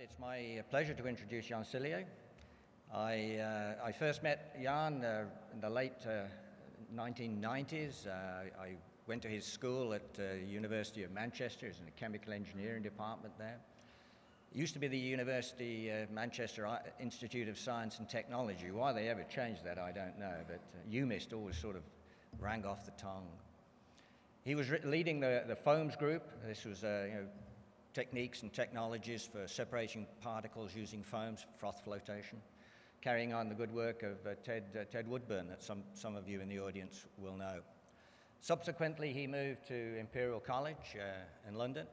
It's my pleasure to introduce Jan Cilliers. I, uh, I first met Jan uh, in the late uh, 1990s. Uh, I went to his school at the uh, University of Manchester. He's in the chemical engineering department there. It used to be the University Manchester Institute of Science and Technology. Why they ever changed that, I don't know, but uh, UMIST always sort of rang off the tongue. He was leading the, the FOAMS group. This was uh, you know, techniques and technologies for separating particles using foams, froth flotation, carrying on the good work of uh, Ted, uh, Ted Woodburn that some, some of you in the audience will know. Subsequently, he moved to Imperial College uh, in London,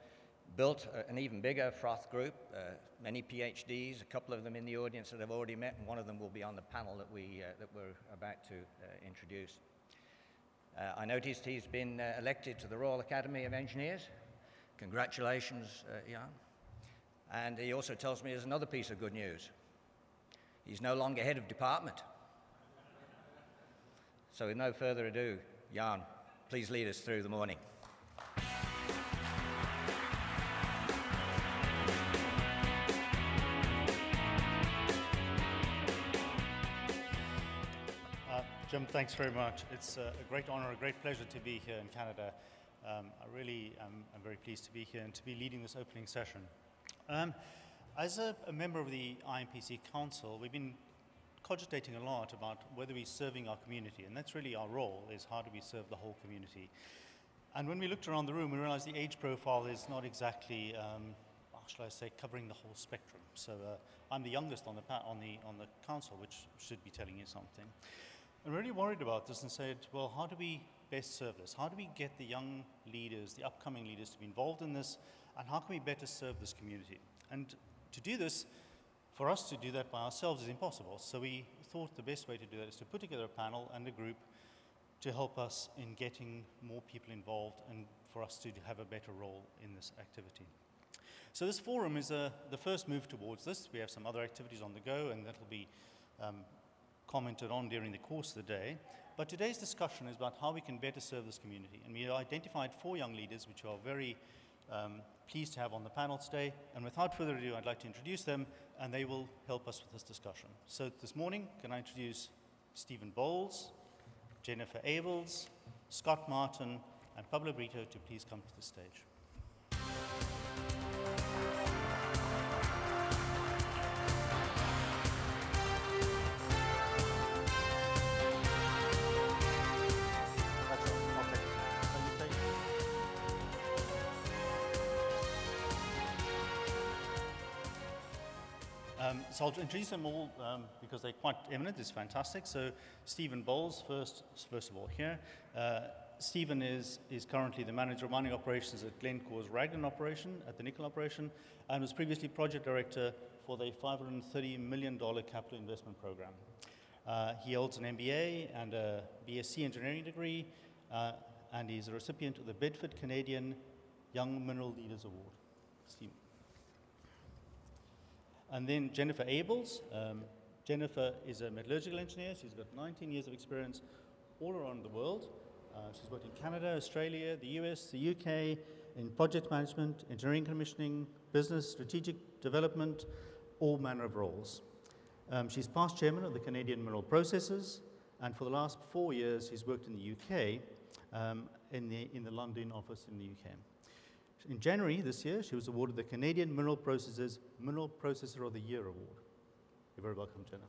built uh, an even bigger froth group, uh, many PhDs, a couple of them in the audience that I've already met, and one of them will be on the panel that, we, that we're about to introduce. I noticed he's been elected to the Royal Academy of Engineers. Congratulations, Jan. And he also tells me there's another piece of good news. He's no longer head of department. So, with no further ado, Jan, please lead us through the morning. Uh, Jim, thanks very much. It's uh, a great honor, a great pleasure to be here in Canada. Um, I really am I'm very pleased to be here and to be leading this opening session. Um, as a, a, member of the IMPC Council, we've been cogitating a lot about whether we're serving our community, and that's really our role, is how do we serve the whole community. And when we looked around the room, we realized the age profile is not exactly, um, shall I say, covering the whole spectrum. So uh, I'm the youngest on the, on, the, on the council, which should be telling you something. I'm really worried about this and said, well, how do we best serve this? How do we get the young leaders, the upcoming leaders, to be involved in this? And how can we better serve this community? And to do this, for us to do that by ourselves is impossible. So we thought the best way to do that is to put together a panel and a group to help us in getting more people involved and for us to have a better role in this activity. So this forum is uh, the first move towards this. We have some other activities on the go, and that will be um, commented on during the course of the day. But today's discussion is about how we can better serve this community. And we identified four young leaders, which are very um, pleased to have on the panel today. And without further ado, I'd like to introduce them, and they will help us with this discussion. So this morning, can I introduce Steven Bowles, Jennifer Abols, Scott Martin, and Pablo Brito to please come to the stage. So I'll introduce them all um, because they're quite eminent. It's fantastic. So Steven Bowles, first, first of all here. Uh, Steven is, is currently the manager of mining operations at Glencore's Raglan operation, at the nickel operation, and was previously project director for the $530 million capital investment program. Uh, he holds an MBA and a BSc engineering degree, uh, and he's a recipient of the Bedford Canadian Young Mineral Leaders Award. Steven. And then Jennifer Abols. Um, Jennifer is a metallurgical engineer. She's got 19 years of experience all around the world. Uh, she's worked in Canada, Australia, the US, the UK, in project management, engineering commissioning, business, strategic development, all manner of roles. Um, she's past chairman of the Canadian Mineral Processors, and for the last four years, she's worked in the UK, um, in, the, in the London office in the UK. In January this year, she was awarded the Canadian Mineral Processors Mineral Processor of the Year Award. You're very welcome, Jennifer.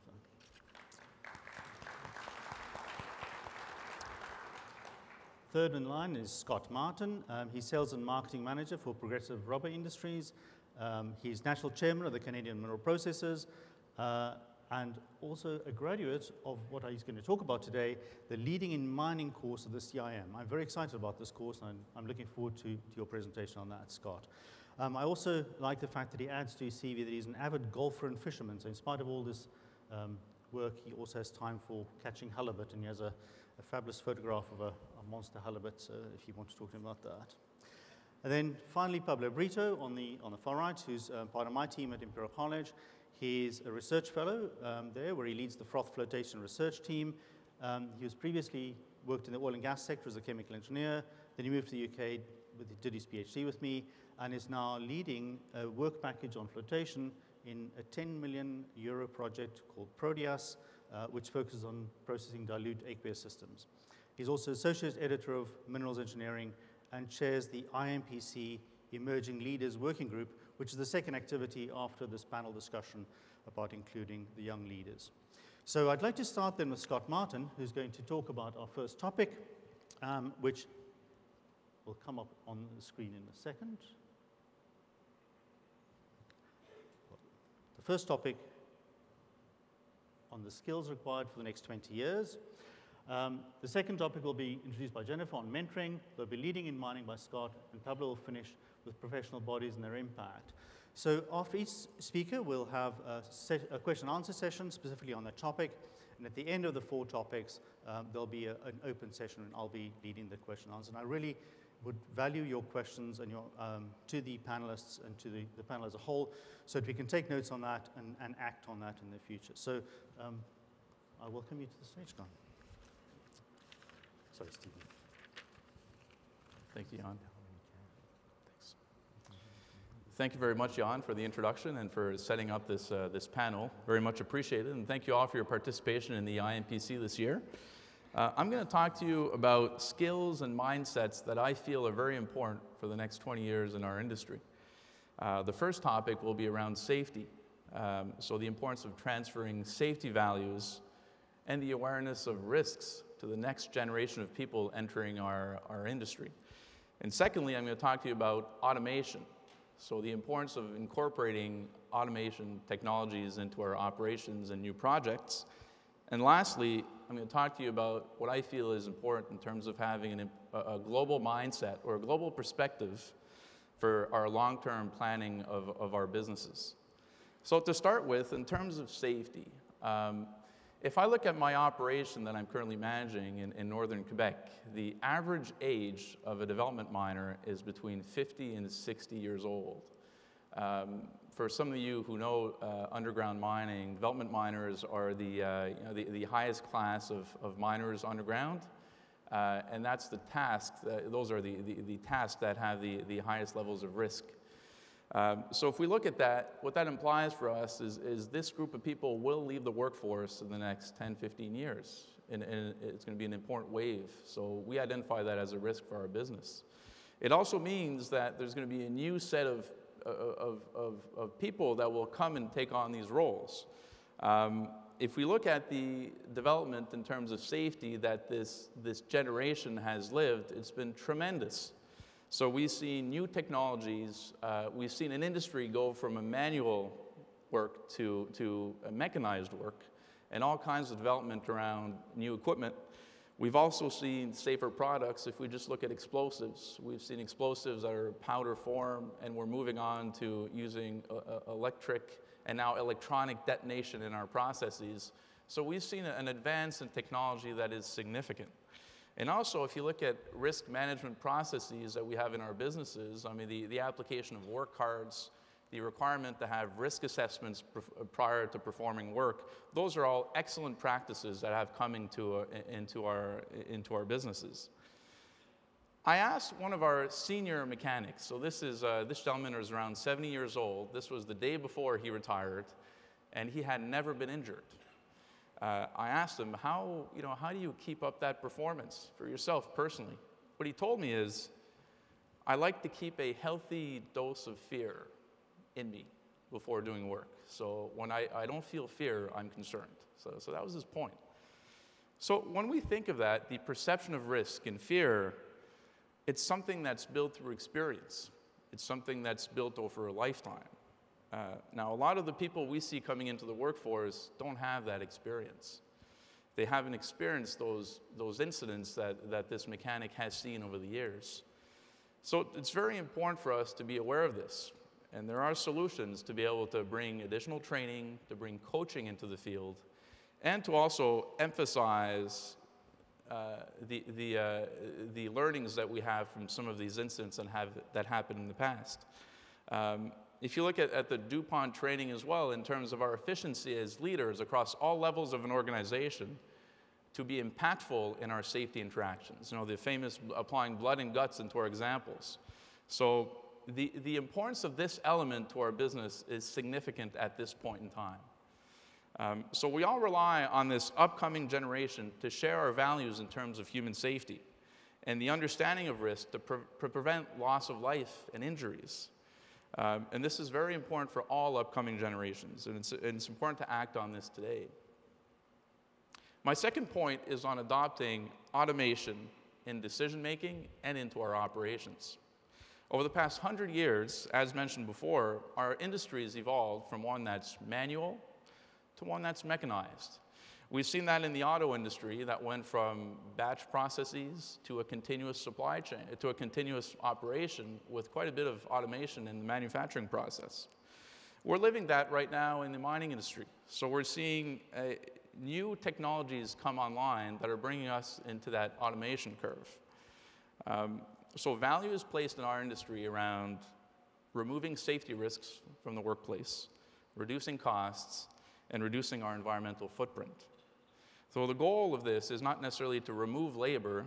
Third in line is Scott Martin. Um, he's Sales and Marketing Manager for Progressive Rubber Industries. Um, he's National Chairman of the Canadian Mineral Processors. Uh, and also a graduate of what he's going to talk about today, the Leading in Mining course of the CIM. I'm very excited about this course, and I'm looking forward to, to your presentation on that, Scott. Um, I also like the fact that he adds to his CV that he's an avid golfer and fisherman, so in spite of all this um, work, he also has time for catching halibut, and he has a, a fabulous photograph of a, a monster halibut, uh, if you want to talk to him about that. And then finally, Pablo Brito on the, on the far right, who's uh, part of my team at Imperial College. He's a research fellow um, there where he leads the froth flotation research team. Um, he was previously worked in the oil and gas sector as a chemical engineer. Then he moved to the UK, with, did his PhD with me, and is now leading a work package on flotation in a 10 million euro project called Proteas, uh, which focuses on processing dilute aqueous systems. He's also associate editor of Minerals Engineering and chairs the IMPC Emerging Leaders Working Group, which is the second activity after this panel discussion about including the young leaders. So I'd like to start then with Scott Martin, who's going to talk about our first topic, um, which will come up on the screen in a second. The first topic on the skills required for the next 20 years. Um, the second topic will be introduced by Jennifer on mentoring. There'll be leading in mining by Scott, and Pablo will finish with professional bodies and their impact. So after each speaker, we'll have a, a question and answer session specifically on that topic. And at the end of the four topics, um, there'll be a, an open session, and I'll be leading the question and answer. And I really would value your questions and your, um, to the panelists and to the, the, panel as a whole so that we can take notes on that and, and act on that in the future. So um, I welcome you to the stage, John. Sorry, Steven. Thank you, Jan. Thank you very much, Jan, for the introduction and for setting up this, uh, this panel. Very much appreciated. And thank you all for your participation in the IMPC this year. Uh, I'm going to talk to you about skills and mindsets that I feel are very important for the next 20 years in our industry. Uh, the first topic will be around safety. Um, so, the importance of transferring safety values and the awareness of risks to the next generation of people entering our, our industry. And secondly, I'm going to talk to you about automation. So, the importance of incorporating automation technologies into our operations and new projects. And lastly, I'm going to talk to you about what I feel is important in terms of having an, a, global mindset or a global perspective for our long term planning of, of our businesses. So, to start with, in terms of safety, um, if I look at my operation that I'm currently managing in, in, northern Quebec, the average age of a development miner is between 50 and 60 years old. Um, for some of you who know uh, underground mining, development miners are the, uh, you know, the, the, highest class of, of miners underground. Uh, and that's the task, that, those are the, the, the, tasks that have the, the highest levels of risk. Um, so if we look at that, what that implies for us is, is this group of people will leave the workforce in the next 10, 15 years. And, and it's going to be an important wave. So we identify that as a risk for our business. It also means that there's going to be a new set of, of, of, of people that will come and take on these roles. Um, if we look at the development in terms of safety that this, this generation has lived, it's been tremendous. So we've seen new technologies, uh, we've seen an industry go from a manual work to, to mechanized work, and all kinds of development around new equipment. We've also seen safer products. If we just look at explosives, we've seen explosives that are powder form, and we're moving on to using uh, uh electric and now electronic detonation in our processes. So we've seen an advance in technology that is significant. And also, if you look at risk management processes that we have in our businesses, I mean, the, the application of work cards, the requirement to have risk assessments prior to performing work, those are all excellent practices that have come into, uh, into, our, into our businesses. I asked one of our senior mechanics, so this, is, uh, this gentleman is around 70 years old, this was the day before he retired, and he had never been injured uh, I asked him, how, you know, how do you keep up that performance for yourself personally? What he told me is, I like to keep a healthy dose of fear in me before doing work. So when I, I don't feel fear, I'm concerned. So, so that was his point. So when we think of that, the perception of risk and fear, it's something that's built through experience. It's something that's built over a lifetime. Uh, now, a lot of the people we see coming into the workforce don't have that experience. They haven't experienced those, those incidents that, that this mechanic has seen over the years. So it's very important for us to be aware of this. And there are solutions to be able to bring additional training, to bring coaching into the field, and to also emphasize uh, the, the, uh, the learnings that we have from some of these incidents that, have, that happened in the past. Um, if you look at, at the DuPont training as well, in terms of our efficiency as leaders across all levels of an organization, to be impactful in our safety interactions. You know, the famous applying blood and guts into our examples. So the, the importance of this element to our business is significant at this point in time. Um, so we all rely on this upcoming generation to share our values in terms of human safety and the understanding of risk to pre- prevent loss of life and injuries. Um, and this is very important for all upcoming generations, and it's, and it's important to act on this today. My second point is on adopting automation in decision making and into our operations. Over the past hundred years, as mentioned before, our industry has evolved from one that's manual to one that's mechanized. We've seen that in the auto industry that went from batch processes to a continuous supply chain, to a continuous operation with quite a bit of automation in the manufacturing process. We're living that right now in the mining industry. So we're seeing uh, new technologies come online that are bringing us into that automation curve. Um, so value is placed in our industry around removing safety risks from the workplace, reducing costs, and reducing our environmental footprint. So the goal of this is not necessarily to remove labor,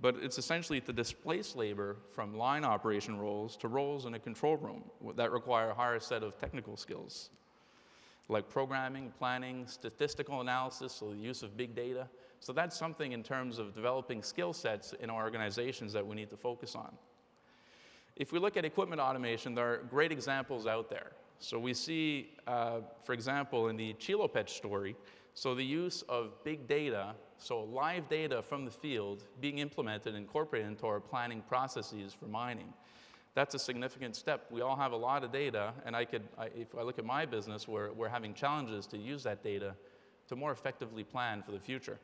but it's essentially to displace labor from line operation roles to roles in a control room that require a higher set of technical skills, like programming, planning, statistical analysis, so the use of big data. So that's something in terms of developing skill sets in our organizations that we need to focus on. If we look at equipment automation, there are great examples out there. So we see, uh, for example, in the Chelopech story, so the use of big data, so live data from the field, being implemented and incorporated into our planning processes for mining. That's a significant step. We all have a lot of data, and I could, I, if I look at my business, we're, we're having challenges to use that data to more effectively plan for the future.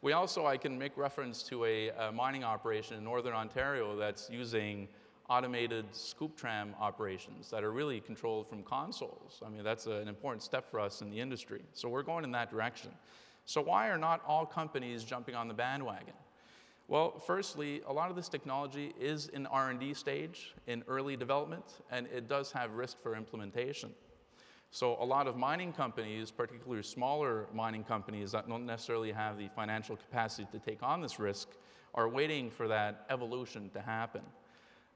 We also, I can make reference to a, a mining operation in Northern Ontario that's using automated scoop tram operations that are really controlled from consoles. I mean, that's a, an important step for us in the industry. So we're going in that direction. So why are not all companies jumping on the bandwagon? Well, firstly, a lot of this technology is in R&D stage, in early development, and it does have risk for implementation. So a lot of mining companies, particularly smaller mining companies that don't necessarily have the financial capacity to take on this risk, are waiting for that evolution to happen.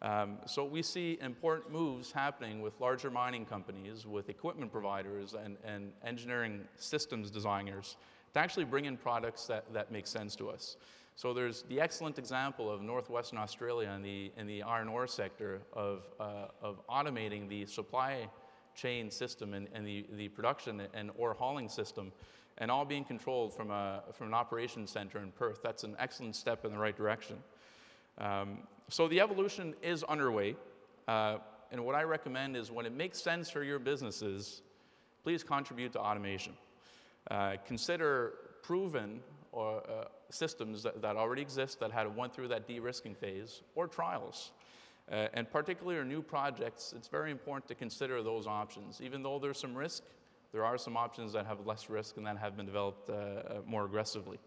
Um, so we see important moves happening with larger mining companies, with equipment providers and, and engineering systems designers to actually bring in products that, that make sense to us. So there's the excellent example of Northwestern Australia in the, in the iron ore sector of, uh, of automating the supply chain system and, and the, the production and ore hauling system and all being controlled from, a, from an operations center in Perth. That's an excellent step in the right direction. Um, so the evolution is underway. Uh, and what I recommend is when it makes sense for your businesses, please contribute to automation. Uh, consider proven or uh, systems that, that, already exist that had went through that de-risking phase or trials. Uh, and particularly in new projects, it's very important to consider those options. Even though there's some risk, there are some options that have less risk and that have been developed uh, uh, more aggressively.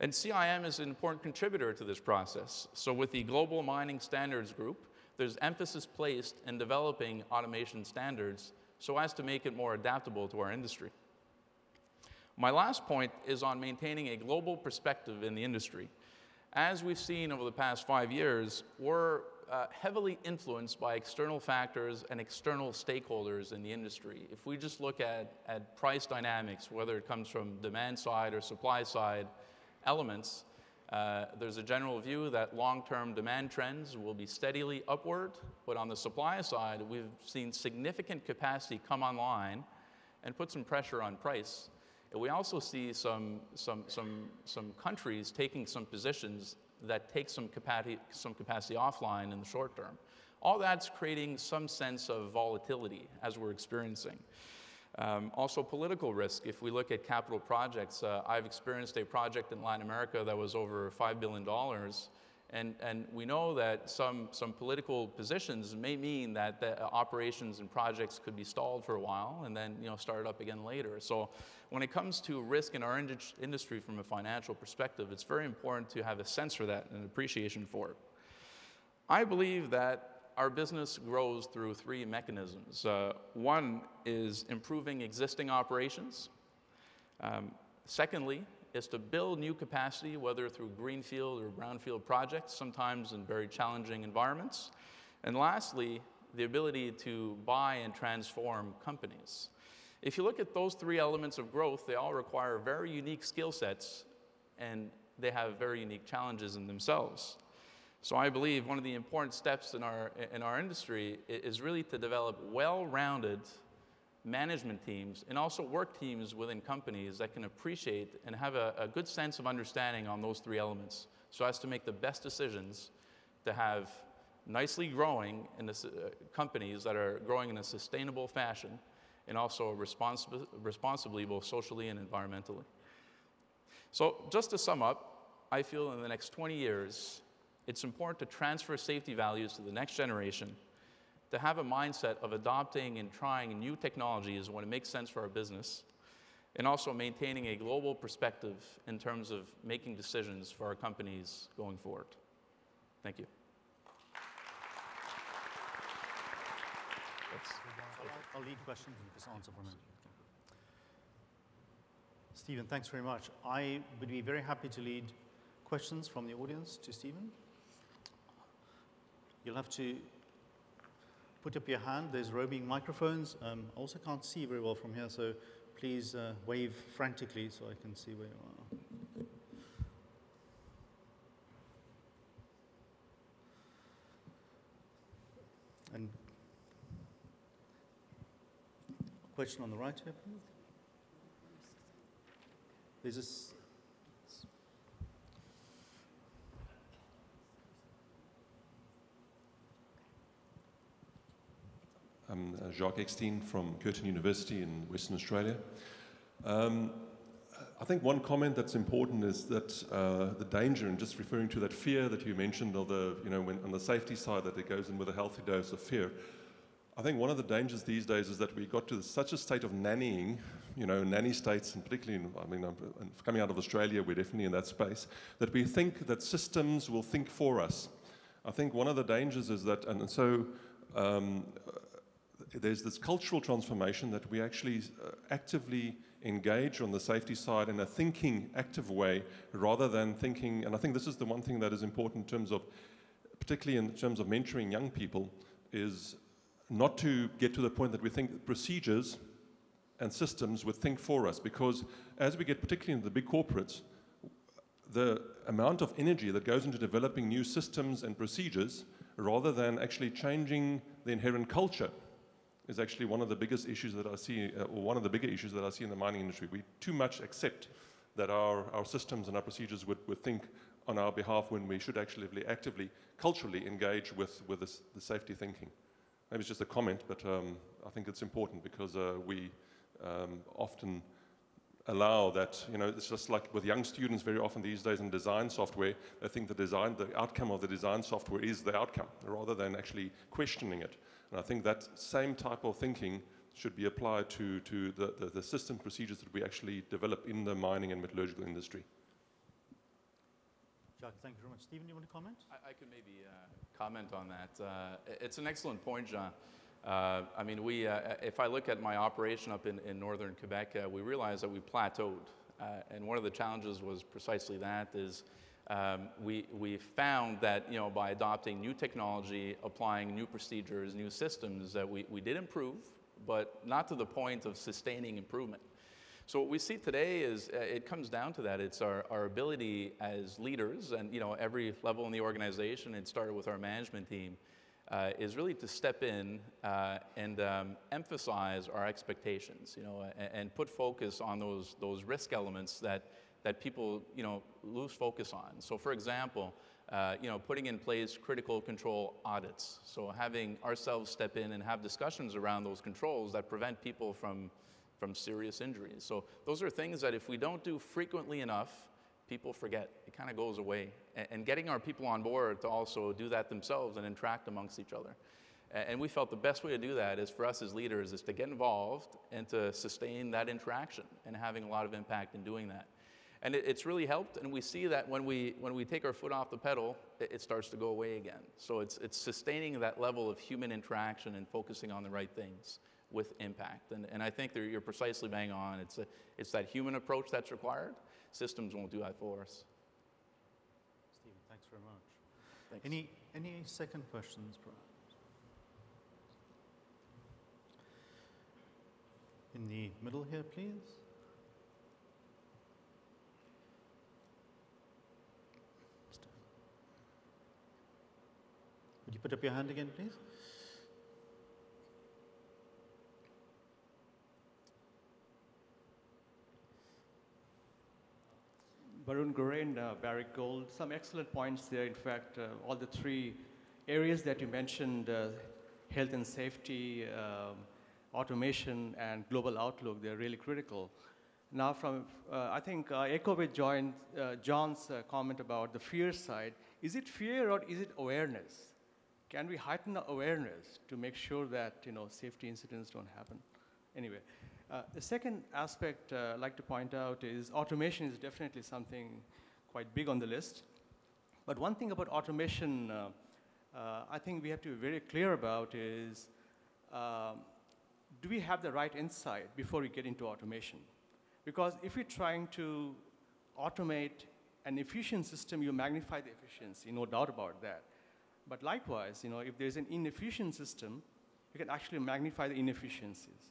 And CIM is an important contributor to this process. So with the Global Mining Standards Group, there's emphasis placed in developing automation standards so as to make it more adaptable to our industry. My last point is on maintaining a global perspective in the industry. As we've seen over the past five years, we're uh, heavily influenced by external factors and external stakeholders in the industry. If we just look at, at price dynamics, whether it comes from demand side or supply side, elements, uh, there's a general view that long-term demand trends will be steadily upward, but on the supply side, we've seen significant capacity come online and put some pressure on price. And we also see some, some, some, some countries taking some positions that take some capacity, some capacity offline in the short term. All that's creating some sense of volatility as we're experiencing. Um, also political risk. If we look at capital projects, uh, I've experienced a project in Latin America that was over $5 billion. And, and we know that some, some political positions may mean that the operations and projects could be stalled for a while and then you know, start up again later. So when it comes to risk in our ind industry from a financial perspective, it's very important to have a sense for that and appreciation for it. I believe that our business grows through three mechanisms. Uh, one is improving existing operations. Um, secondly, is to build new capacity, whether through greenfield or brownfield projects, sometimes in very challenging environments. And lastly, the ability to buy and transform companies. If you look at those three elements of growth, they all require very unique skill sets and they have very unique challenges in themselves. So I believe one of the important steps in our, in our industry is really to develop well-rounded management teams and also work teams within companies that can appreciate and have a, a good sense of understanding on those three elements so as to make the best decisions to have nicely growing in the, uh, companies that are growing in a sustainable fashion and also responsib- responsibly both socially and environmentally. So just to sum up, I feel in the next 20 years, it's important to transfer safety values to the next generation, to have a mindset of adopting and trying new technologies when it makes sense for our business, and also maintaining a global perspective in terms of making decisions for our companies going forward. Thank you. I'll, I'll lead questions and just answer for a minute. Steven, thanks very much. I would be very happy to lead questions from the audience to Steven. You'll have to put up your hand. There's roaming microphones. Um, I also can't see very well from here, so please uh, wave frantically so I can see where you are. And question on the right here, please. There's this. I'm uh, Jacques Eksteen from Curtin University in Western Australia. Um, I think one comment that's important is that uh, the danger, and just referring to that fear that you mentioned, of the, you know, when, on the safety side, that it goes in with a healthy dose of fear. I think one of the dangers these days is that we got to such a state of nannying, you know, nanny states, and particularly, in, I mean, I'm, coming out of Australia, we're definitely in that space, that we think that systems will think for us. I think one of the dangers is that, and, so um, there's this cultural transformation that we actually uh, actively engage on the safety side in a thinking, active way, rather than thinking, and I think this is the one thing that is important in terms of, particularly in terms of mentoring young people, is not to get to the point that we think procedures and systems would think for us. Because as we get particularly into the big corporates, the amount of energy that goes into developing new systems and procedures rather than actually changing the inherent culture is actually one of the biggest issues that I see, uh, or one of the bigger issues that I see in the mining industry. We too much accept that our, our systems and our procedures would, would think on our behalf when we should actually actively, culturally engage with, with this, the safety thinking. Maybe it's just a comment, but um, I think it's important because uh, we um, often allow that, you know, it's just like with young students very often these days in design software, they think the design, the outcome of the design software is the outcome rather than actually questioning it. And I think that same type of thinking should be applied to, to the, the, the system procedures that we actually develop in the mining and metallurgical industry. Jacques, thank you very much. Steven, do you want to comment? I, I could maybe uh, comment on that. Uh, it's an excellent point, Jean. Uh, I mean, we, uh, if I look at my operation up in, in northern Quebec, uh, we realized that we plateaued. Uh, and one of the challenges was precisely that is um, we, we found that, you know, by adopting new technology, applying new procedures, new systems, that we, we did improve, but not to the point of sustaining improvement. So what we see today is uh, it comes down to that. It's our, our ability as leaders, and you know every level in the organization. It started with our management team, uh, is really to step in uh, and um, emphasize our expectations. You know, and, and, put focus on those those risk elements that that people you know lose focus on. So, for example. Uh, you know, putting in place critical control audits. So having ourselves step in and have discussions around those controls that prevent people from from serious injuries. So those are things that if we don't do frequently enough, people forget. It kind of goes away. And, getting our people on board to also do that themselves and interact amongst each other. And we felt the best way to do that is for us as leaders is to get involved and to sustain that interaction and having a lot of impact in doing that. And it, it's really helped, and we see that when we, when we take our foot off the pedal, it, it starts to go away again. So it's, it's sustaining that level of human interaction and focusing on the right things with impact. And, and I think you're precisely bang on. It's, a, it's that human approach that's required. Systems won't do that for us. Steven, thanks very much. Thanks. Any, any second questions, perhaps? In the middle here, please. You put up your hand again, please? Varun Gore and uh, Barrick Gold, some excellent points there. In fact, uh, all the three areas that you mentioned, uh, health and safety, um, automation, and global outlook, they're really critical. Now, from uh, I think uh, echo with John, uh, John's uh, comment about the fear side. Is it fear or is it awareness? Can we heighten the awareness to make sure that you know safety incidents don't happen? Anyway, uh, the second aspect uh, I'd like to point out is automation is definitely something quite big on the list. But one thing about automation, uh, uh, I think we have to be very clear about is um, do we have the right insight before we get into automation? Because if you're trying to automate an efficient system, you magnify the efficiency, no doubt about that. But likewise, you know, if there's an inefficient system, you can actually magnify the inefficiencies.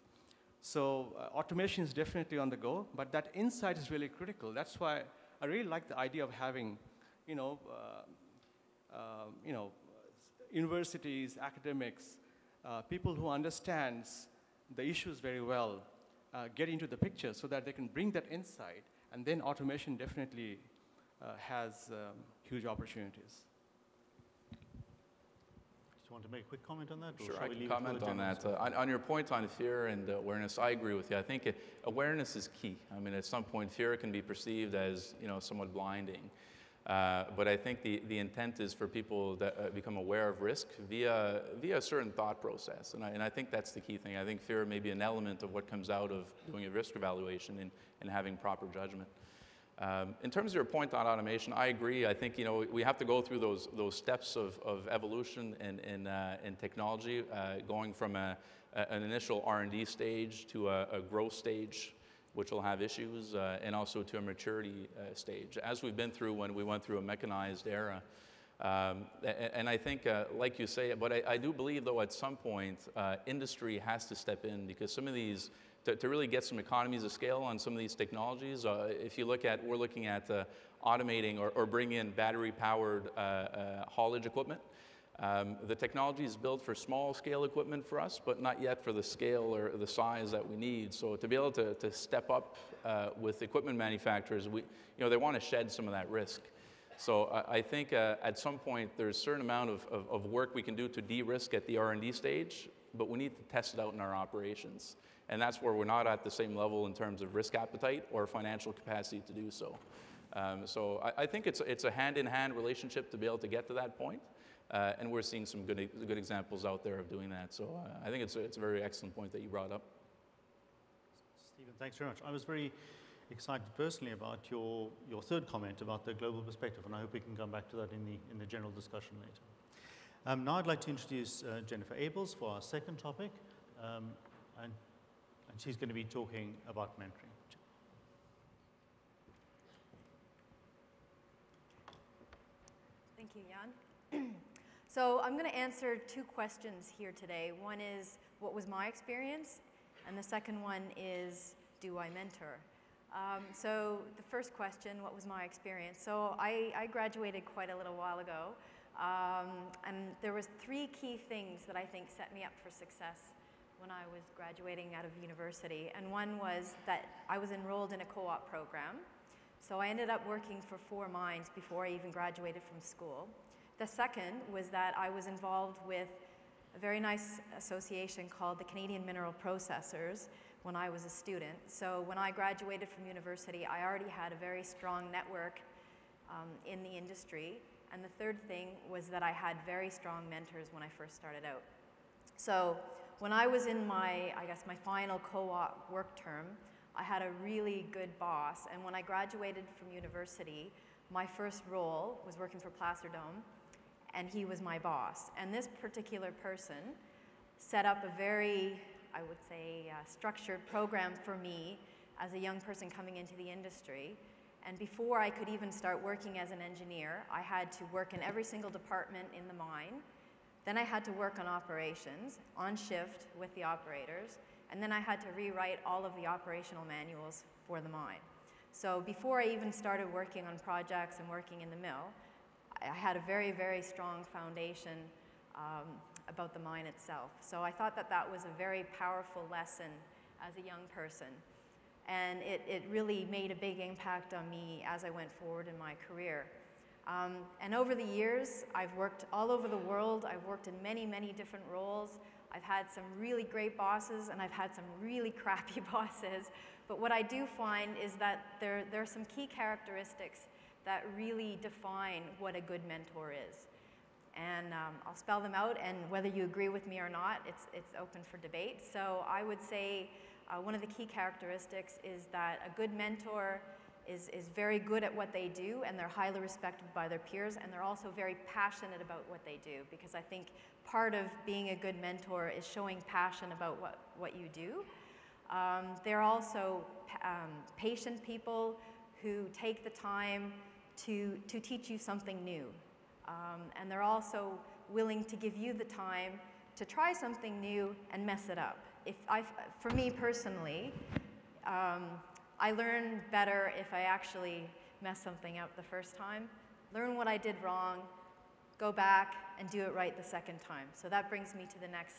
So uh, automation is definitely on the go, but that insight is really critical. That's why I really like the idea of having, you know, uh, uh, you know, universities, academics, uh, people who understands the issues very well, uh, get into the picture so that they can bring that insight, and then automation definitely uh, has um, huge opportunities. Do you want to make a quick comment on that? Sure, I can leave it for comment on that. Uh, on, on your point on fear and awareness, I agree with you. I think it, awareness is key. I mean, at some point, fear can be perceived as you know somewhat blinding. Uh, but I think the, the intent is for people to uh, become aware of risk via, via a certain thought process. And I, and I think that's the key thing. I think fear may be an element of what comes out of doing a risk evaluation and, and having proper judgment. Um, in terms of your point on automation, I agree. I think you know we have to go through those those steps of, of evolution and in, uh, in technology, uh, going from a, a, an initial R&D stage to a, a, growth stage, which will have issues, uh, and also to a maturity uh, stage, as we've been through when we went through a mechanized era. Um, and, and, I think, uh, like you say, but I, I, do believe though at some point uh, industry has to step in because some of these to, to, really get some economies of scale on some of these technologies. Uh, if you look at, we're looking at uh, automating or, or bringing in battery-powered uh, uh, haulage equipment. Um, the technology is built for small scale equipment for us, but not yet for the scale or the size that we need. So to be able to, to step up uh, with equipment manufacturers, we, you know, they want to shed some of that risk. So I, I think uh, at some point there's a certain amount of, of, of work we can do to de-risk at the R&D stage, but we need to test it out in our operations. And that's where we're not at the same level in terms of risk appetite or financial capacity to do so. Um, so I, I, think it's, it's a hand-in-hand -hand relationship to be able to get to that point. Uh, and we're seeing some good, good examples out there of doing that. So uh, I think it's a, it's a very excellent point that you brought up. Steven, thanks very much. I was very excited personally about your, your third comment about the global perspective, and I hope we can come back to that in the, in the general discussion later. Um, now I'd like to introduce uh, Jennifer Abols for our second topic. Um, and and she's going to be talking about mentoring. Thank you, Jan. so I'm going to answer two questions here today. One is, what was my experience? And the second one is, do I mentor? Um, so the first question, what was my experience? So I, I graduated quite a little while ago, um, and there was three key things that I think set me up for success when I was graduating out of university. And one was that I was enrolled in a co-op program. So I ended up working for four mines before I even graduated from school. The second was that I was involved with a very nice association called the Canadian Mineral Processors when I was a student. So when I graduated from university, I already had a very strong network um, in the industry. And the third thing was that I had very strong mentors when I first started out. So when I was in my, I guess, my final co-op work term, I had a really good boss. And when I graduated from university, my first role was working for Placer Dome, and he was my boss. And this particular person set up a very, I would say, uh, structured program for me as a young person coming into the industry. And before I could even start working as an engineer, I had to work in every single department in the mine then I had to work on operations, on shift with the operators, and then I had to rewrite all of the operational manuals for the mine. So before I even started working on projects and working in the mill, I had a very, very strong foundation um, about the mine itself. So I thought that that was a very powerful lesson as a young person. And it, it really made a big impact on me as I went forward in my career. Um, and over the years, I've worked all over the world. I've worked in many, many different roles. I've had some really great bosses and I've had some really crappy bosses. But what I do find is that there, there are some key characteristics that really define what a good mentor is. And um, I'll spell them out, and whether you agree with me or not, it's, it's open for debate. So I would say uh, one of the key characteristics is that a good mentor is, is very good at what they do, and they're highly respected by their peers, and they're also very passionate about what they do, because I think part of being a good mentor is showing passion about what, what you do. Um, they're also um, patient people who take the time to, to teach you something new. Um, and they're also willing to give you the time to try something new and mess it up. If I, for me personally, um, I learn better if I actually mess something up the first time, learn what I did wrong, go back and do it right the second time. So that brings me to the next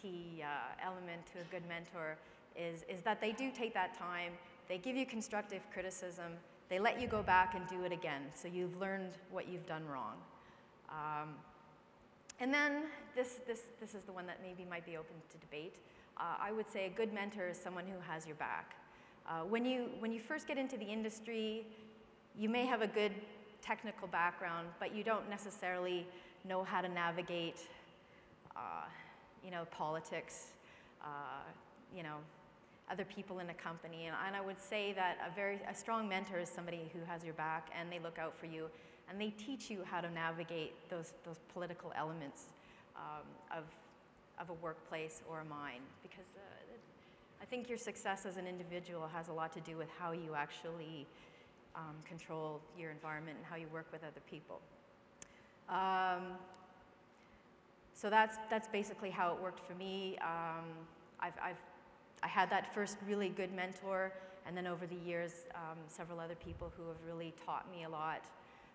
key uh, element to a good mentor is, is that they do take that time, they give you constructive criticism, they let you go back and do it again, so you've learned what you've done wrong. Um, and then this, this, this is the one that maybe might be open to debate. Uh, I would say a good mentor is someone who has your back. Uh, when, you, when you first get into the industry, you may have a good technical background, but you don't necessarily know how to navigate, uh, you know, politics, uh, you know, other people in a company. And, and I would say that a very a strong mentor is somebody who has your back and they look out for you and they teach you how to navigate those, those political elements um, of, of a workplace or a mine because uh, I think your success as an individual has a lot to do with how you actually um, control your environment and how you work with other people. Um, so that's, that's basically how it worked for me. Um, I've, I've I had that first really good mentor, and then over the years, um, several other people who have really taught me a lot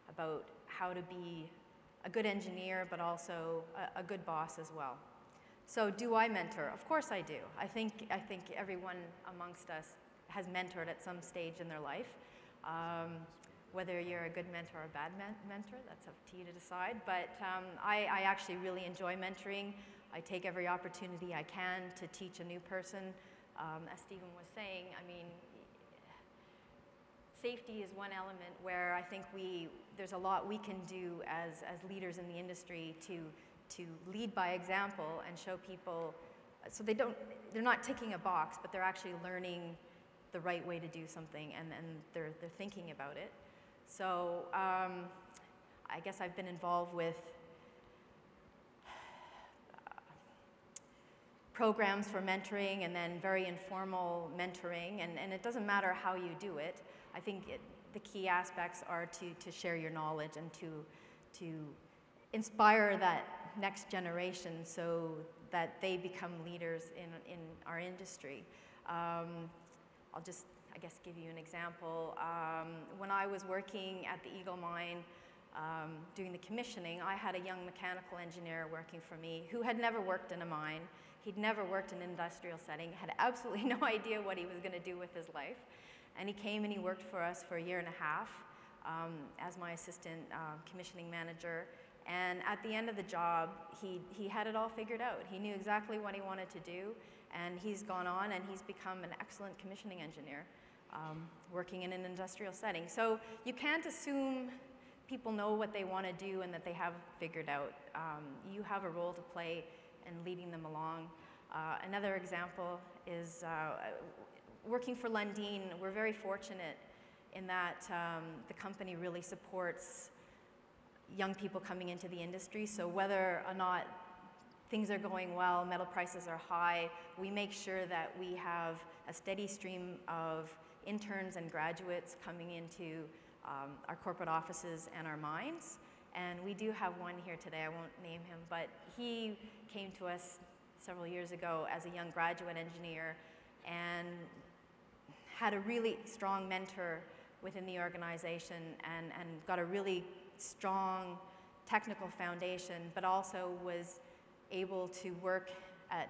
about how to be a good engineer, but also a, a good boss as well. So do I mentor? Of course I do. I think, I think everyone amongst us has mentored at some stage in their life. Um, whether you're a good mentor or a bad men mentor, that's up to you to decide. But um, I, I, actually really enjoy mentoring. I take every opportunity I can to teach a new person um, as Steven was saying, I mean, safety is one element where I think we, there's a lot we can do as, as leaders in the industry to, to lead by example and show people, so they don't, they're not ticking a box, but they're actually learning the right way to do something and, and they're, they're thinking about it. So um, I guess I've been involved with programs for mentoring and then very informal mentoring. And, and it doesn't matter how you do it. I think it, the key aspects are to, to share your knowledge and to, to inspire that next generation so that they become leaders in, in our industry. Um, I'll just, I guess, give you an example. Um, when I was working at the Eagle Mine, um, doing the commissioning, I had a young mechanical engineer working for me who had never worked in a mine. He'd never worked in an industrial setting, had absolutely no idea what he was going to do with his life. And he came and he worked for us for a year and a half um, as my assistant uh, commissioning manager. And at the end of the job, he, he had it all figured out. He knew exactly what he wanted to do, and he's gone on and he's become an excellent commissioning engineer um, working in an industrial setting. So you can't assume people know what they want to do and that they have figured out. Um, you have a role to play in leading them along. Uh, another example is uh, working for Lundin. We're very fortunate in that um, the company really supports young people coming into the industry. So whether or not things are going well, metal prices are high, we make sure that we have a steady stream of interns and graduates coming into um, our corporate offices and our mines. And we do have one here today, I won't name him, but he came to us several years ago as a young graduate engineer and had a really strong mentor within the organization and, and got a really strong technical foundation, but also was able to work at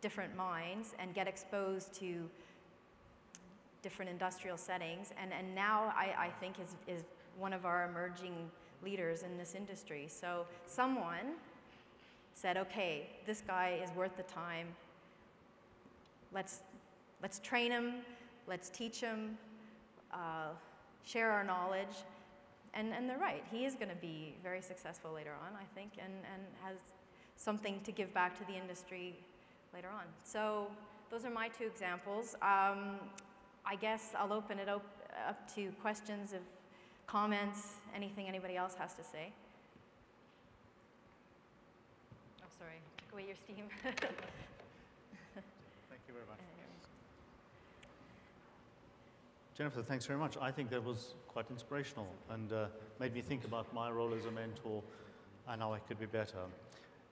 different mines and get exposed to different industrial settings. And, and now I, I think is, is one of our emerging leaders in this industry. So someone said, okay, this guy is worth the time. Let's, let's train him, let's teach him, uh, share our knowledge. And, and they're right, he is going to be very successful later on, I think, and, and has something to give back to the industry later on. So those are my two examples. Um, I guess I'll open it up, up to questions of comments, anything anybody else has to say. Oh, sorry, took away your steam. Thank you very much. Jennifer, thanks very much. I think that was quite inspirational and uh, made me think about my role as a mentor and how I could be better.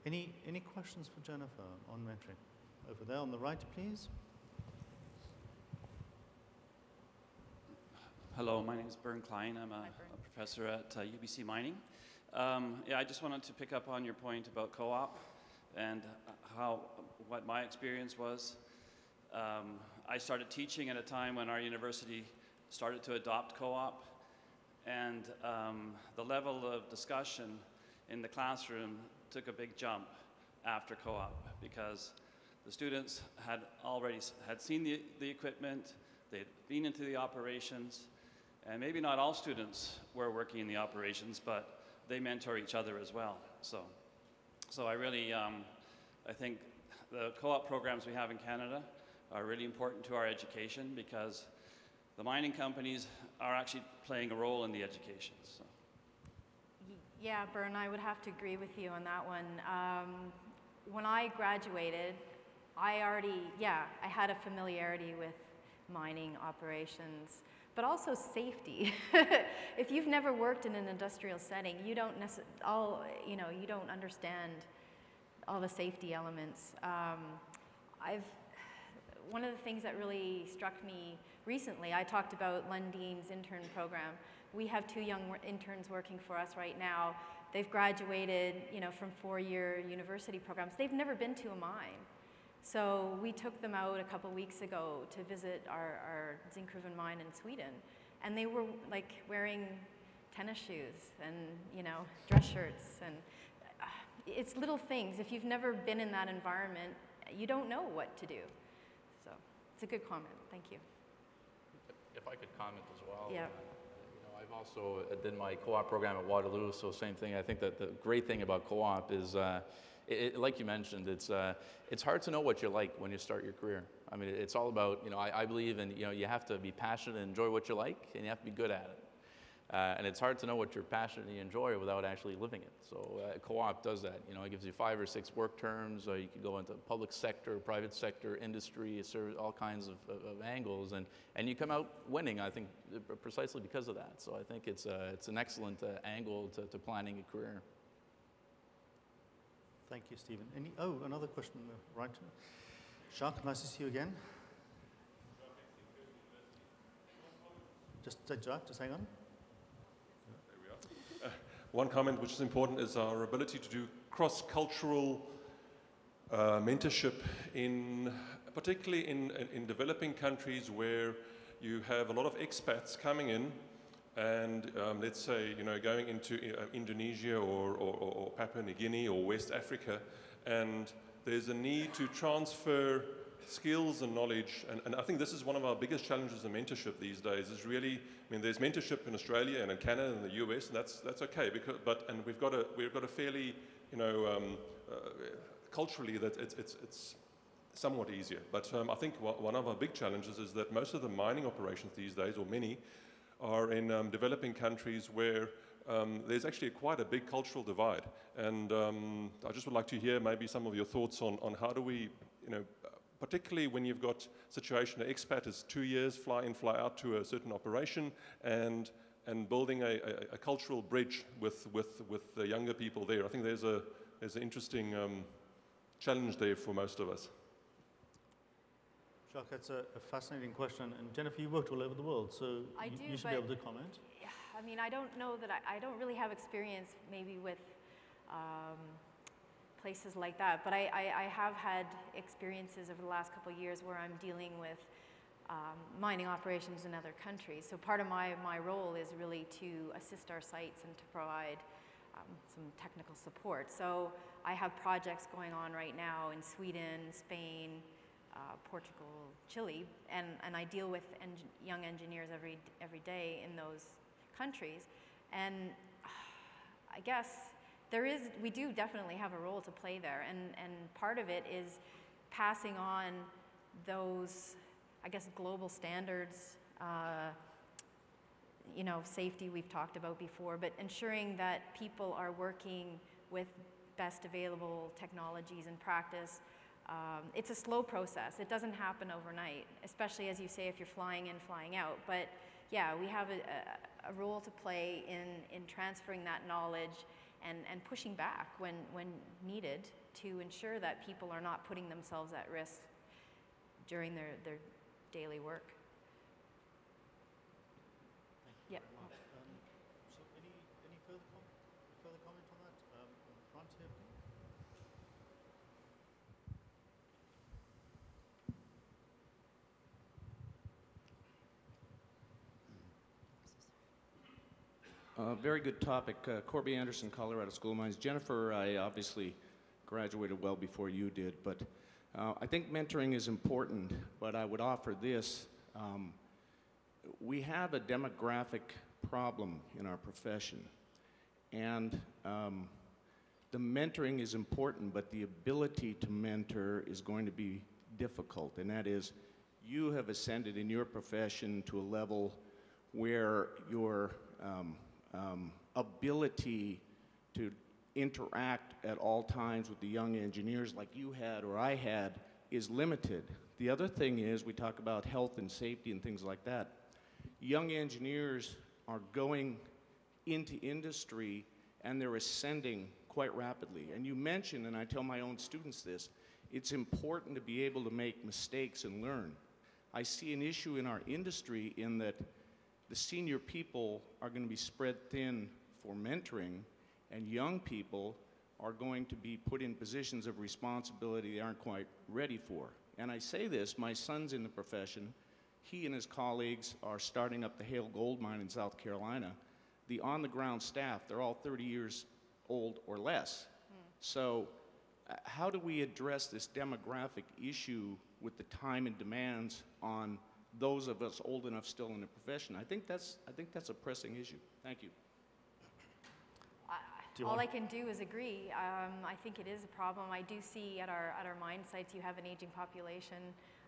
Any, any questions for Jennifer on mentoring? Over there on the right, please. Hello, my name is Bern Klein. I'm a, a professor at uh, UBC Mining. Um, yeah, I just wanted to pick up on your point about co-op and how what my experience was. Um, I started teaching at a time when our university started to adopt co-op, and um, the level of discussion in the classroom took a big jump after co-op because the students had already had seen the, the equipment, they'd been into the operations, and maybe not all students were working in the operations, but they mentor each other as well. So, so I really, um, I think the co-op programs we have in Canada are really important to our education because the mining companies are actually playing a role in the education. So. Yeah, Bern, I would have to agree with you on that one. Um, when I graduated, I already, yeah, I had a familiarity with mining operations, but also safety. if you've never worked in an industrial setting, you don't necessarily, all, you know, you don't understand all the safety elements. Um, I've, one of the things that really struck me recently, I talked about Lundin's intern program. We have two young interns working for us right now. They've graduated, you know, from four-year university programs. They've never been to a mine. So we took them out a couple weeks ago to visit our, our Zinkgruvan mine in Sweden. And they were like wearing tennis shoes and, you know, dress shirts. And uh, it's little things. If you've never been in that environment, you don't know what to do. So it's a good comment. Thank you. If I could comment as well. Yeah. You know, I've also uh, did my co-op program at Waterloo, so same thing. I think that the great thing about co-op is, uh, it, it, like you mentioned, it's, uh, it's hard to know what you like when you start your career. I mean, it's all about, you know, I, I believe in, you know, you have to be passionate and enjoy what you like, and you have to be good at it. Uh, and it's hard to know what you're passionate and enjoy without actually living it. So uh, co-op does that. You know, it gives you five or six work terms. Or you can go into public sector, private sector, industry, serve all kinds of, of, of, angles, and, and you come out winning. I think uh, precisely because of that. So I think it's uh, it's an excellent uh, angle to, to planning a career. Thank you, Steven. Any, oh, another question, right? Jacques, nice to see you again. Just, Jacques, just hang on. One comment which is important is our ability to do cross-cultural uh, mentorship in, particularly in, in, in, developing countries where you have a lot of expats coming in and um, let's say, you know, going into uh, Indonesia or, or, or Papua New Guinea or West Africa and there's a need to transfer skills and knowledge. And, and, I think this is one of our biggest challenges in mentorship these days is really, I mean, there's mentorship in Australia and in Canada and the US, and that's, that's okay. Because, but, and we've got a, we've got a fairly, you know, um, uh, culturally that it's, it's, it's somewhat easier. But um, I think one of our big challenges is that most of the mining operations these days, or many, are in um, developing countries where um, there's actually quite a big cultural divide. And um, I just would like to hear maybe some of your thoughts on, on how do we, you know, particularly when you've got a situation, an expat is two years, fly in, fly out to a certain operation, and, and building a, a, a cultural bridge with, with, with the younger people there. I think there's, a, there's an interesting um, challenge there for most of us. Jacques, that's a, a fascinating question. And Jennifer, you worked all over the world, so I you, do, you should be able to comment. Yeah, I mean, I don't know that I, I don't really have experience maybe with um, places like that, but I, I, I have had experiences over the last couple of years where I'm dealing with um, mining operations in other countries. So part of my, my role is really to assist our sites and to provide um, some technical support. So I have projects going on right now in Sweden, Spain, uh, Portugal, Chile, and, and I deal with eng- young engineers every, every day in those countries. And I guess there is, we do definitely have a role to play there. And, and part of it is passing on those, I guess, global standards. Uh, you know, safety we've talked about before, but ensuring that people are working with best available technologies and practice. Um, it's a slow process. It doesn't happen overnight, especially as you say if you're flying in, flying out. But yeah, we have a, a, a role to play in, in transferring that knowledge and, and pushing back when, when needed to ensure that people are not putting themselves at risk during their, their daily work. Yeah. Um, so any, any further, com- further comment on that? Um, on the front here, please? Uh, very good topic. Uh, Corby Anderson, Colorado School of Mines. Jennifer, I obviously graduated well before you did, but uh, I think mentoring is important. But I would offer this um, we have a demographic problem in our profession, and um, the mentoring is important, but the ability to mentor is going to be difficult, and that is you have ascended in your profession to a level where your um, um, ability to interact at all times with the young engineers like you had or I had is limited. The other thing is, we talk about health and safety and things like that. Young engineers are going into industry and they're ascending quite rapidly. And you mentioned, and I tell my own students this, it's important to be able to make mistakes and learn. I see an issue in our industry in that the senior people are going to be spread thin for mentoring, and young people are going to be put in positions of responsibility they aren't quite ready for. And I say this my son's in the profession. He and his colleagues are starting up the Haile Gold Mine in South Carolina. The on the ground staff, they're all 30 years old or less. So, uh, how do we address this demographic issue with the time and demands on those of us old enough still in the profession? I think that's, I think that's a pressing issue. Thank you. Do you All I can do is agree. Um, I think it is a problem. I do see at our, at our mine sites, you have an aging population.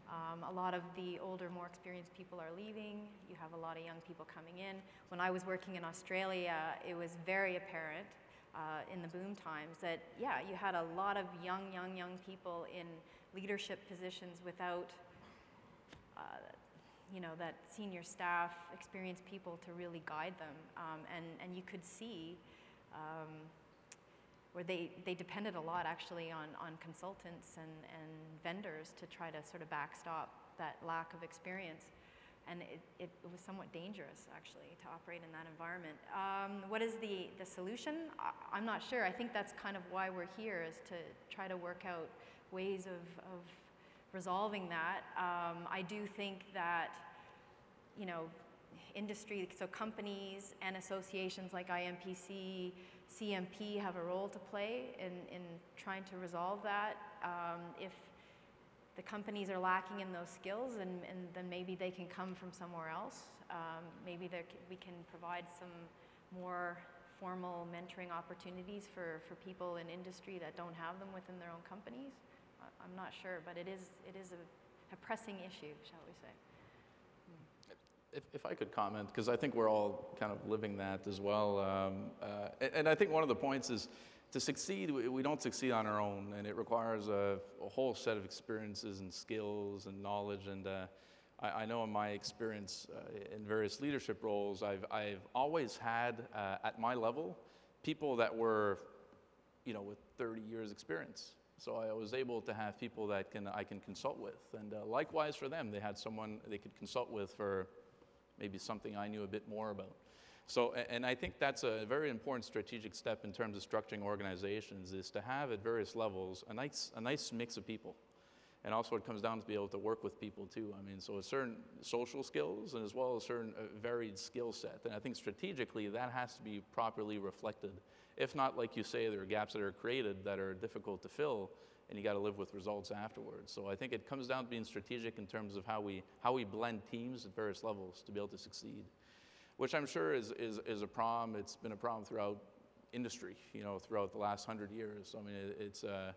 Um, a lot of the older, more experienced people are leaving. You have a lot of young people coming in. When I was working in Australia, it was very apparent uh, in the boom times that, yeah, you had a lot of young, young, young people in leadership positions without you know, that senior staff, experienced people to really guide them. Um, and, and you could see um, where they, they depended a lot actually on, on consultants and, and vendors to try to sort of backstop that lack of experience. And it, it, was somewhat dangerous actually to operate in that environment. Um, what is the, the solution? I, I'm not sure. I think that's kind of why we're here is to try to work out ways of, of resolving that. Um, I do think that, you know, industry, so companies and associations like IMPC, CMP have a role to play in, in trying to resolve that. Um, if the companies are lacking in those skills, and, and then maybe they can come from somewhere else. Um, maybe there we can provide some more formal mentoring opportunities for, for people in industry that don't have them within their own companies. I'm not sure, but it is, it is a, a pressing issue, shall we say. If, if I could comment, because I think we're all kind of living that as well. Um, uh, and, I think one of the points is to succeed, we, we don't succeed on our own, and it requires a, a whole set of experiences and skills and knowledge. And uh, I, I know in my experience uh, in various leadership roles, I've, I've always had uh, at my level people that were, you know, with 30 years experience. So I was able to have people that can, I can consult with. And uh, likewise for them, they had someone they could consult with for maybe something I knew a bit more about. So, and I think that's a very important strategic step in terms of structuring organizations is to have at various levels a nice, a nice mix of people. And also it comes down to be able to work with people too. I mean, so a certain social skills and as well as certain uh, varied skill set. And I think strategically that has to be properly reflected. If not, like you say, there are gaps that are created that are difficult to fill and you got to live with results afterwards. So I think it comes down to being strategic in terms of how we, how we blend teams at various levels to be able to succeed, which I'm sure is, is, is a problem. It's been a problem throughout industry, you know, throughout the last hundred years. I mean, it, it's, uh,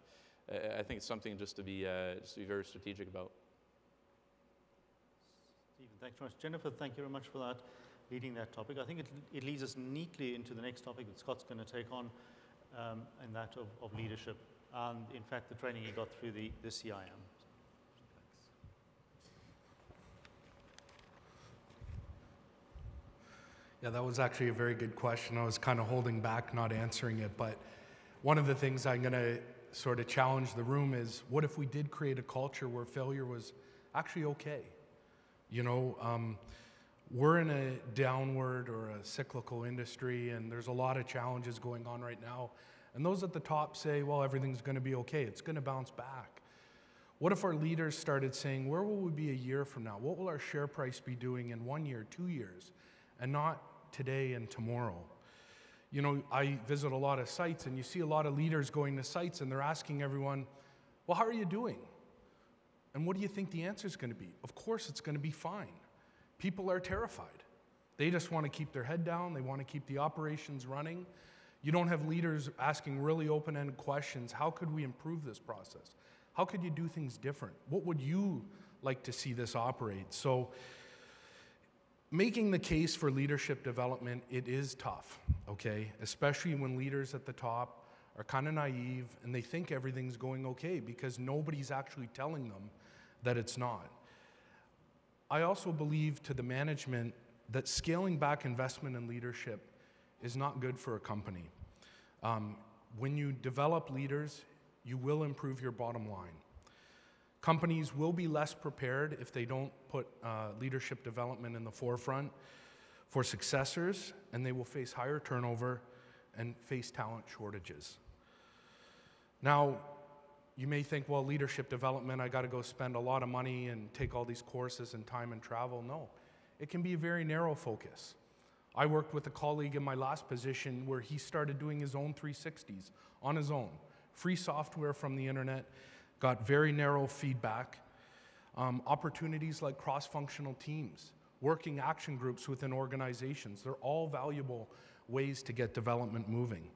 I think it's something just to be, uh, just to be very strategic about. Steven, thanks very much. Jennifer, thank you very much for that, leading that topic. I think it, it leads us neatly into the next topic that Scott's going to take on, um, and that of, of leadership. And in fact, the training he got through the, the CIM. Yeah, that was actually a very good question. I was kind of holding back not answering it, but one of the things I'm going to sort of challenge the room is what if we did create a culture where failure was actually okay? You know, um, we're in a downward or a cyclical industry, and there's a lot of challenges going on right now. And those at the top say, well, everything's going to be okay, it's going to bounce back. What if our leaders started saying, where will we be a year from now? What will our share price be doing in one year, two years, and not today and tomorrow? you know, I visit a lot of sites and you see a lot of leaders going to sites and they're asking everyone, well, how are you doing? And what do you think the answer is going to be? Of course, it's going to be fine. People are terrified. They just want to keep their head down, they want to keep the operations running. You don't have leaders asking really open ended questions. How could we improve this process? How could you do things different? What would you like to see this operate? So, making the case for leadership development, it is tough, okay? Especially when leaders at the top are kind of naive and they think everything's going okay because nobody's actually telling them that it's not. I also believe to the management that scaling back investment in leadership is not good for a company. Um, when you develop leaders, you will improve your bottom line. Companies will be less prepared if they don't put uh, leadership development in the forefront for successors, and they will face higher turnover and face talent shortages. Now, you may think, well, leadership development, I got to go spend a lot of money and take all these courses and time and travel. No, it can be a very narrow focus. I worked with a colleague in my last position where he started doing his own 360s on his own, free software from the internet, got very narrow feedback. Um, opportunities like cross functional teams, working action groups within organizations, they're all valuable ways to get development moving.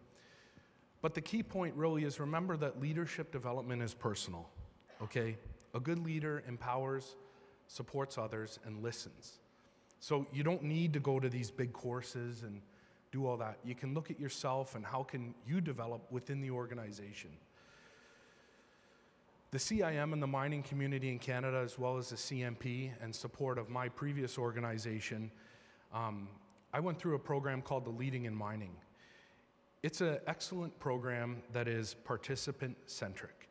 But the key point really is remember that leadership development is personal, okay? A good leader empowers, supports others, and listens. So you don't need to go to these big courses and do all that. You can look at yourself and how can you develop within the organization. The CIM and the mining community in Canada, as well as the CMP and support of my previous organization, um, I went through a program called the Leading in Mining. It's an excellent program that is participant centric.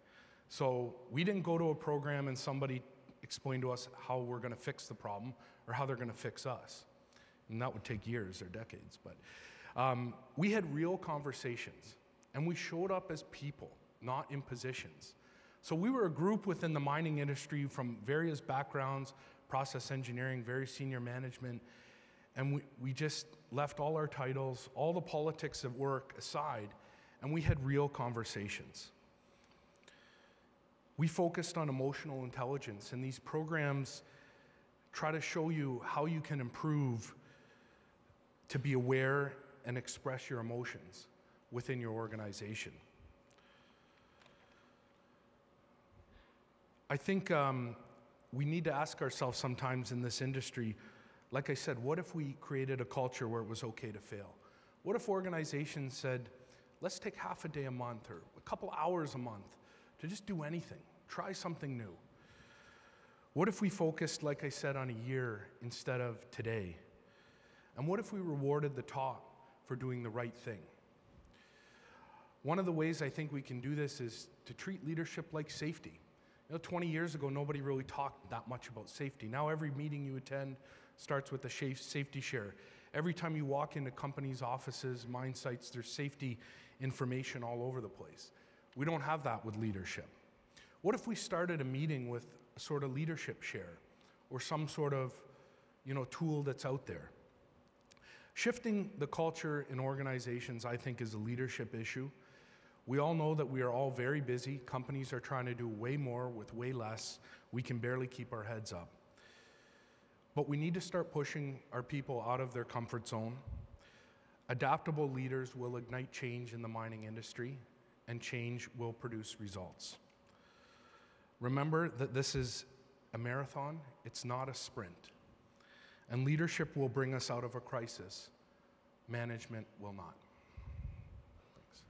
So we didn't go to a program and somebody explained to us how we're going to fix the problem or how they're going to fix us. And that would take years or decades. But um, we had real conversations and we showed up as people, not in positions. So we were a group within the mining industry from various backgrounds, process engineering, very senior management, and we, we just left all our titles, all the politics of work aside, and we had real conversations. We focused on emotional intelligence, and these programs try to show you how you can improve to be aware and express your emotions within your organization. I think um, we need to ask ourselves sometimes in this industry, like I said, what if we created a culture where it was okay to fail? What if organizations said, let's take half a day a month or a couple hours a month to just do anything, try something new? What if we focused, like I said, on a year instead of today? And what if we rewarded the top for doing the right thing? One of the ways I think we can do this is to treat leadership like safety. You know, 20 years ago, nobody really talked that much about safety. Now, every meeting you attend starts with a safety share. Every time you walk into companies' offices, mine sites, there's safety information all over the place. We don't have that with leadership. What if we started a meeting with a sort of leadership share or some sort of you know, tool that's out there? Shifting the culture in organizations, I think, is a leadership issue. We all know that we are all very busy. Companies are trying to do way more with way less. We can barely keep our heads up. But we need to start pushing our people out of their comfort zone. Adaptable leaders will ignite change in the mining industry, and change will produce results. Remember that this is a marathon, it's not a sprint. And leadership will bring us out of a crisis, management will not. Thanks.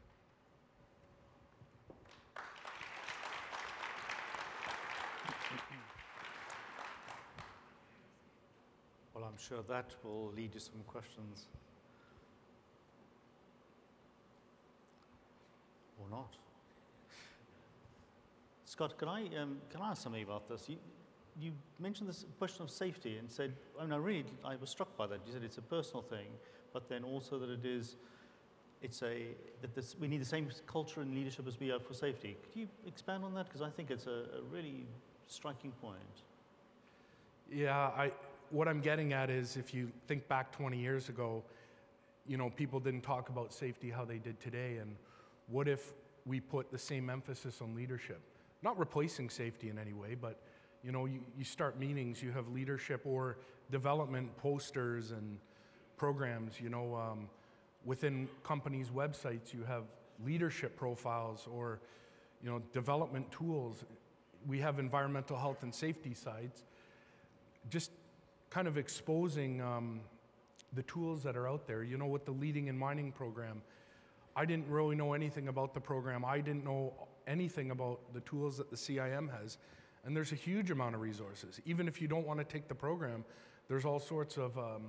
Well, I'm sure that will lead to some questions. Or not. Scott, can I, um, can I ask something about this? You, you mentioned this question of safety and said, I mean, I really, I was struck by that. You said it's a personal thing, but then also that it is, it's a, that this, we need the same culture and leadership as we have for safety. Could you expand on that? Because I think it's a, a really striking point. Yeah, I, what I'm getting at is if you think back 20 years ago, you know, people didn't talk about safety how they did today. And what if we put the same emphasis on leadership? Not replacing safety in any way, but you know, you, you start meetings, you have leadership or development posters and programs, you know, um, within companies' websites, you have leadership profiles or, you know, development tools. We have environmental health and safety sites. Just kind of exposing um, the tools that are out there. You know, with the Leading in Mining program, I didn't really know anything about the program. I didn't know anything about the tools that the CIM has. And there's a huge amount of resources. Even if you don't want to take the program, there's all sorts of, um,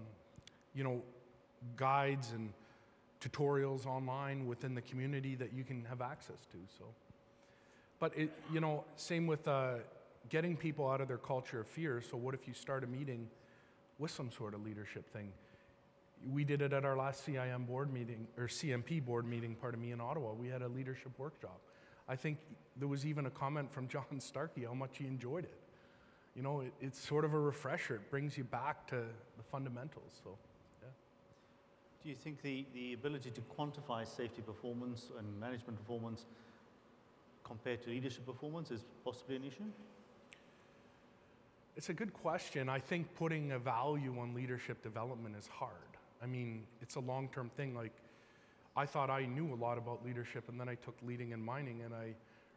you know, guides and tutorials online within the community that you can have access to. So, but it, you know, same with uh, getting people out of their culture of fear. So, what if you start a meeting with some sort of leadership thing? We did it at our last CIM board meeting or CMP board meeting, pardon me, in Ottawa. We had a leadership workshop. I think there was even a comment from John Starkey how much he enjoyed it. You know, it, it's sort of a refresher. It brings you back to the fundamentals. So, yeah. Do you think the, the ability to quantify safety performance and management performance compared to leadership performance is possibly an issue? It's a good question. I think putting a value on leadership development is hard. I mean, it's a long term thing. Like, I thought I knew a lot about leadership, and then I took leading in mining, and I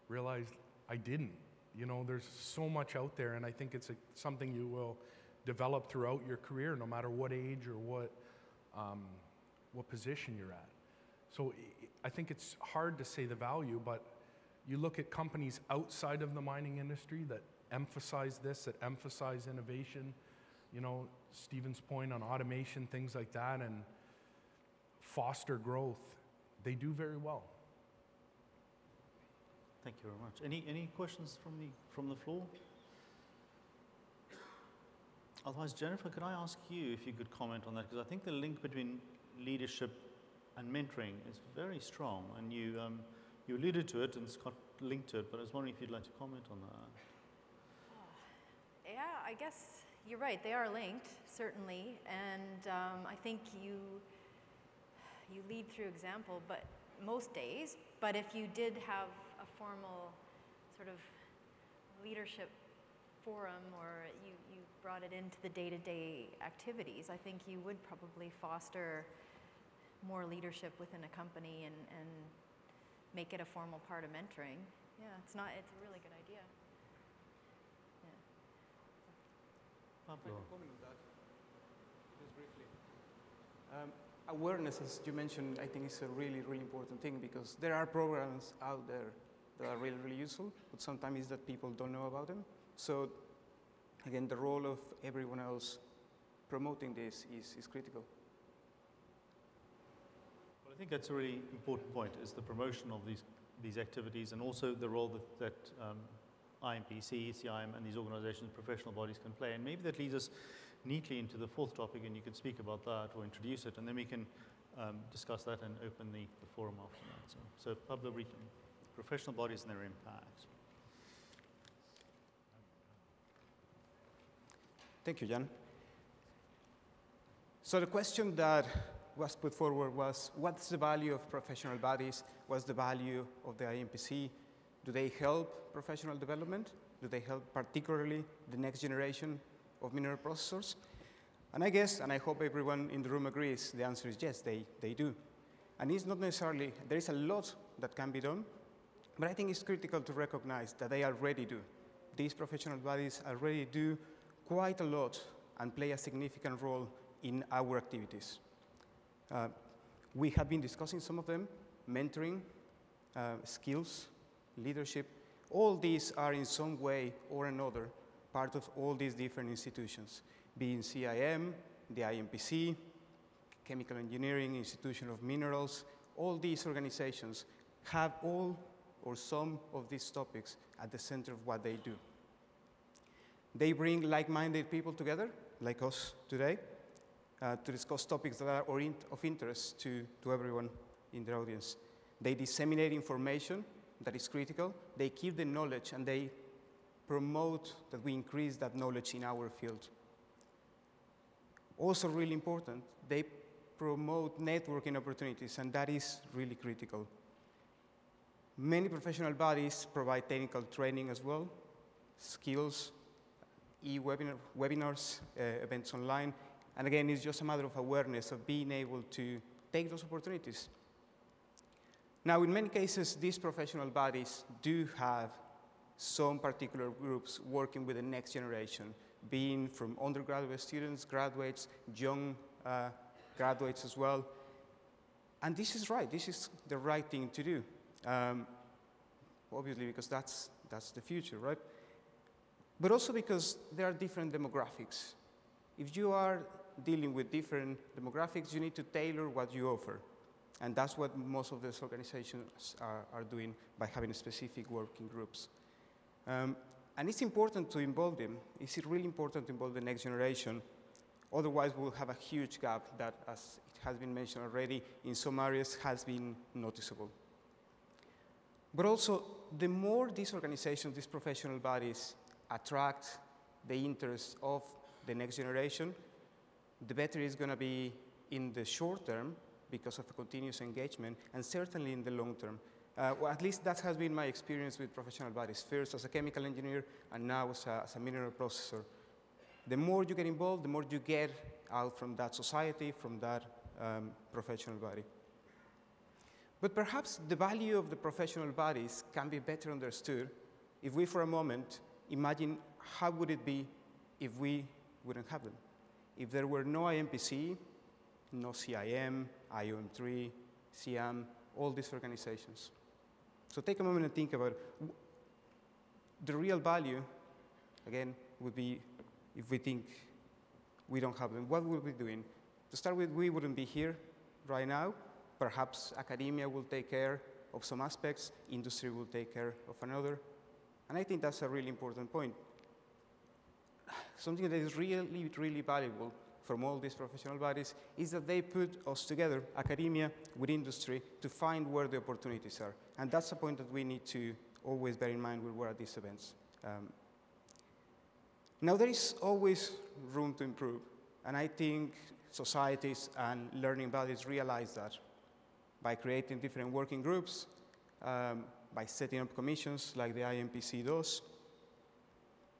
realized I didn't. You know, there's so much out there, and I think it's a, something you will develop throughout your career, no matter what age or what, um, what position you're at. So I think it's hard to say the value, but you look at companies outside of the mining industry that emphasize this, that emphasize innovation, you know, Steven's point on automation, things like that, and foster growth, they do very well. Thank you very much. Any, any questions from the, from the floor? Otherwise, Jennifer, could I ask you if you could comment on that? Because I think the link between leadership and mentoring is very strong, and you, um, you alluded to it and Scott linked to it, but I was wondering if you'd like to comment on that. Yeah, I guess you're right. They are linked, certainly, and um, I think you you lead through example, but most days. But if you did have a formal sort of leadership forum or you, you brought it into the day-to-day activities, I think you would probably foster more leadership within a company and, and make it a formal part of mentoring. Yeah, it's not, it's a really good idea. Yeah. Pablo. Comment on that, just briefly. Um, awareness, as you mentioned, I think is a really, really important thing because there are programs out there that are really, really useful, but sometimes it's that people don't know about them. So again, the role of everyone else promoting this is, is critical. Well, I think that's a really important point, is the promotion of these, these activities and also the role that, that um, IMPC, ECIM, and these organizations, professional bodies can play. And maybe that leads us neatly into the fourth topic, and you can speak about that or introduce it, and then we can um, discuss that and open the, the forum after that. So, so Pablo Brito, professional bodies and their impact. Thank you, Jan. So the question that was put forward was, what's the value of professional bodies? What's the value of the IMPC? Do they help professional development? Do they help particularly the next generation of mineral processors? And I guess, and I hope everyone in the room agrees, the answer is yes, they, they do. And it's not necessarily, there is a lot that can be done, but I think it's critical to recognize that they already do. These professional bodies already do quite a lot and play a significant role in our activities. Uh, we have been discussing some of them, mentoring, uh, skills, leadership. All these are in some way or another part of all these different institutions, being CIM, the IMPC, Chemical Engineering, Institution of Minerals, all these organizations have all or some of these topics at the center of what they do. They bring like-minded people together, like us today, uh, to discuss topics that are of interest to, to everyone in the audience. They disseminate information that is critical. They keep the knowledge and they promote that we increase that knowledge in our field. Also really important, they promote networking opportunities and that is really critical. Many professional bodies provide technical training as well, skills, e-webinars, webinars, uh, events online, and again, it's just a matter of awareness of being able to take those opportunities. Now, in many cases, these professional bodies do have some particular groups working with the next generation, being from undergraduate students, graduates, young uh, graduates as well. And this is right, this is the right thing to do. Um, obviously, because that's, that's the future, right? But also because there are different demographics. If you are dealing with different demographics, you need to tailor what you offer. And that's what most of these organizations are, are doing by having specific working groups. Um, and it's important to involve them. It's really important to involve the next generation. Otherwise, we'll have a huge gap that, as it has been mentioned already, in some areas has been noticeable. But also, the more these organizations, these professional bodies, attract the interest of the next generation, the better it's going to be in the short term because of continuous engagement, and certainly in the long term. Uh, well, at least that has been my experience with professional bodies, first as a chemical engineer and now as a, as a mineral processor. The more you get involved, the more you get out from that society, from that um, professional body. But perhaps the value of the professional bodies can be better understood if we, for a moment, imagine how would it be if we wouldn't have them. If there were no IMPC, no CIM, IOM3, CIAM, all these organizations. So take a moment and think about the real value, again, would be if we think we don't have them, what would we be doing? To start with, we wouldn't be here right now. Perhaps academia will take care of some aspects, industry will take care of another. And I think that's a really important point something that is really, really valuable from all these professional bodies is that they put us together, academia with industry, to find where the opportunities are. And that's a point that we need to always bear in mind when we're at these events. Um, now, there is always room to improve, and I think societies and learning bodies realize that by creating different working groups, um, by setting up commissions like the IMPC does,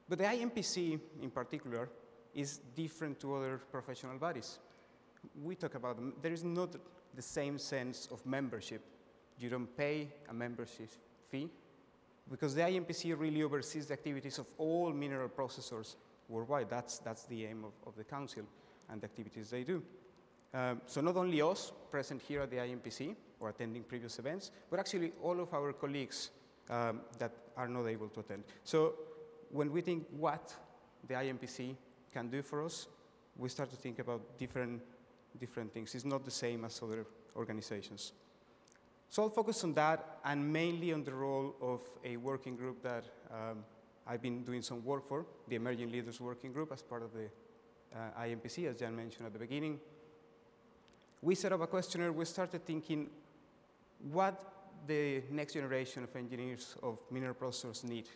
but the IMPC in particular is different to other professional bodies. We talk about them. There is not the same sense of membership. You don't pay a membership fee because the IMPC really oversees the activities of all mineral processors worldwide. That's, that's the aim of, of the council and the activities they do. Um, so not only us present here at the IMPC or attending previous events, but actually all of our colleagues um, that are not able to attend. So when we think what the IMPC can do for us, we start to think about different, different things. It's not the same as other organizations. So I'll focus on that and mainly on the role of a working group that um, I've been doing some work for, the Emerging Leaders Working Group as part of the uh, IMPC, as Jan mentioned at the beginning. We set up a questionnaire, we started thinking what the next generation of engineers, of mineral processors need.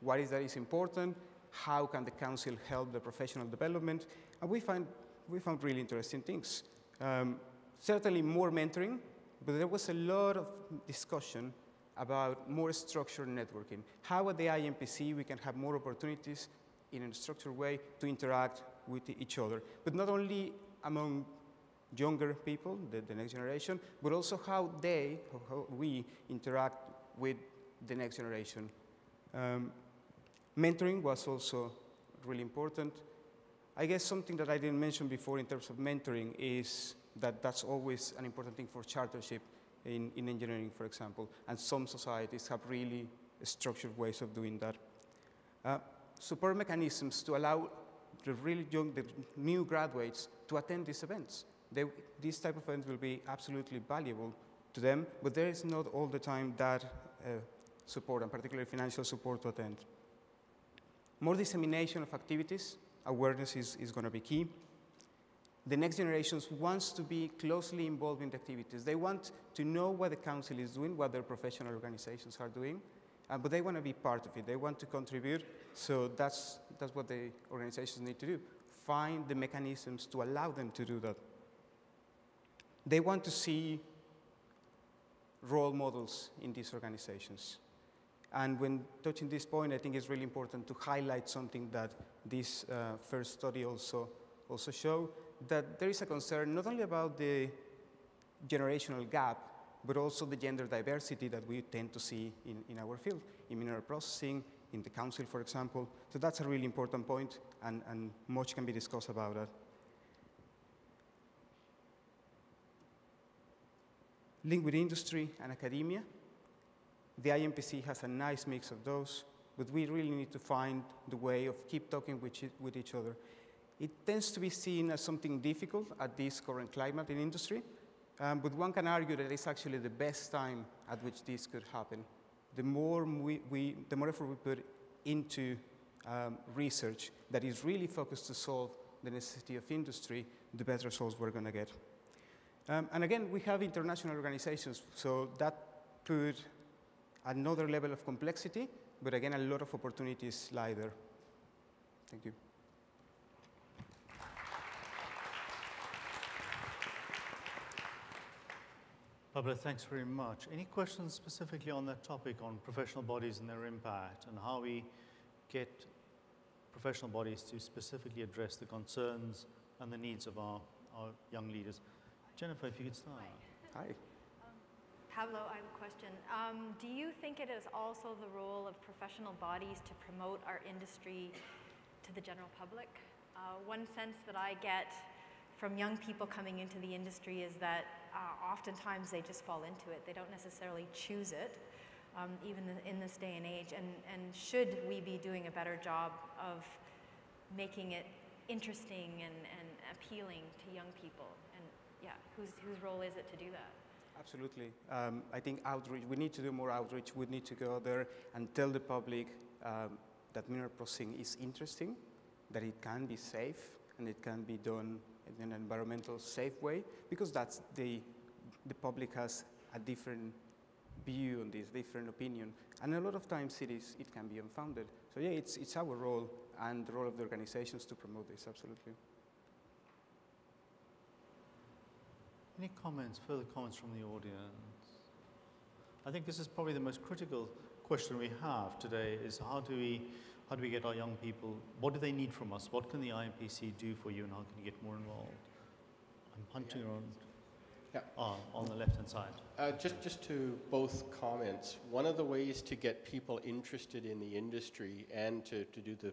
What is that is important? How can the council help the professional development? And we, find, we found really interesting things. Um, certainly more mentoring, but there was a lot of discussion about more structured networking. How at the IMPC we can have more opportunities in a structured way to interact with each other, but not only among younger people, the, the next generation, but also how they, how we interact with the next generation. Um, mentoring was also really important. I guess something that I didn't mention before in terms of mentoring is that that's always an important thing for chartership in, in engineering, for example, and some societies have really structured ways of doing that. Uh, support mechanisms to allow the really young, the new graduates to attend these events. They, these type of events will be absolutely valuable to them, but there is not all the time that uh, support, and particularly financial support to attend. More dissemination of activities, awareness is, is going to be key. The next generations wants to be closely involved in the activities. They want to know what the council is doing, what their professional organizations are doing, uh, but they want to be part of it. They want to contribute, so that's, that's what the organizations need to do. Find the mechanisms to allow them to do that. They want to see role models in these organizations. And when touching this point, I think it's really important to highlight something that this uh, first study also, also showed, that there is a concern not only about the generational gap, but also the gender diversity that we tend to see in, in our field, in mineral processing, in the council, for example. So that's a really important point, and, and much can be discussed about that. Link with industry and academia. The IMPC has a nice mix of those, but we really need to find the way of keep talking with, each other. It tends to be seen as something difficult at this current climate in industry, um, but one can argue that it's actually the best time at which this could happen. The more, we, we the more effort we put into um, research that is really focused to solve the necessity of industry, the better results we're going to get. Um, and again, we have international organizations, so that put another level of complexity, but again, a lot of opportunities lie there. Thank you. Pablo, thanks very much. Any questions specifically on that topic on professional bodies and their impact and how we get professional bodies to specifically address the concerns and the needs of our, our young leaders? Jennifer, if you could start. Hi. Pablo, I have a question. Um, do you think it is also the role of professional bodies to promote our industry to the general public? Uh, one sense that I get from young people coming into the industry is that uh, oftentimes they just fall into it. They don't necessarily choose it, um, even in this day and age. And, and should we be doing a better job of making it interesting and, and appealing to young people? And yeah, whose, whose role is it to do that? Absolutely. Um, I think outreach, we need to do more outreach. We need to go there and tell the public um, that mineral processing is interesting, that it can be safe, and it can be done in an environmental safe way because that's the, the public has a different view on this, different opinion. And a lot of times it, is, it can be unfounded. So yeah, it's, it's our role and the role of the organizations to promote this, absolutely. Any comments, further comments from the audience? I think this is probably the most critical question we have today is how do we how do we get our young people? What do they need from us? What can the IMPC do for you, and how can you get more involved? I'm punching around. Yeah. Ah, on the left-hand side. Uh, just, just to both comments, one of the ways to get people interested in the industry and to, to do the,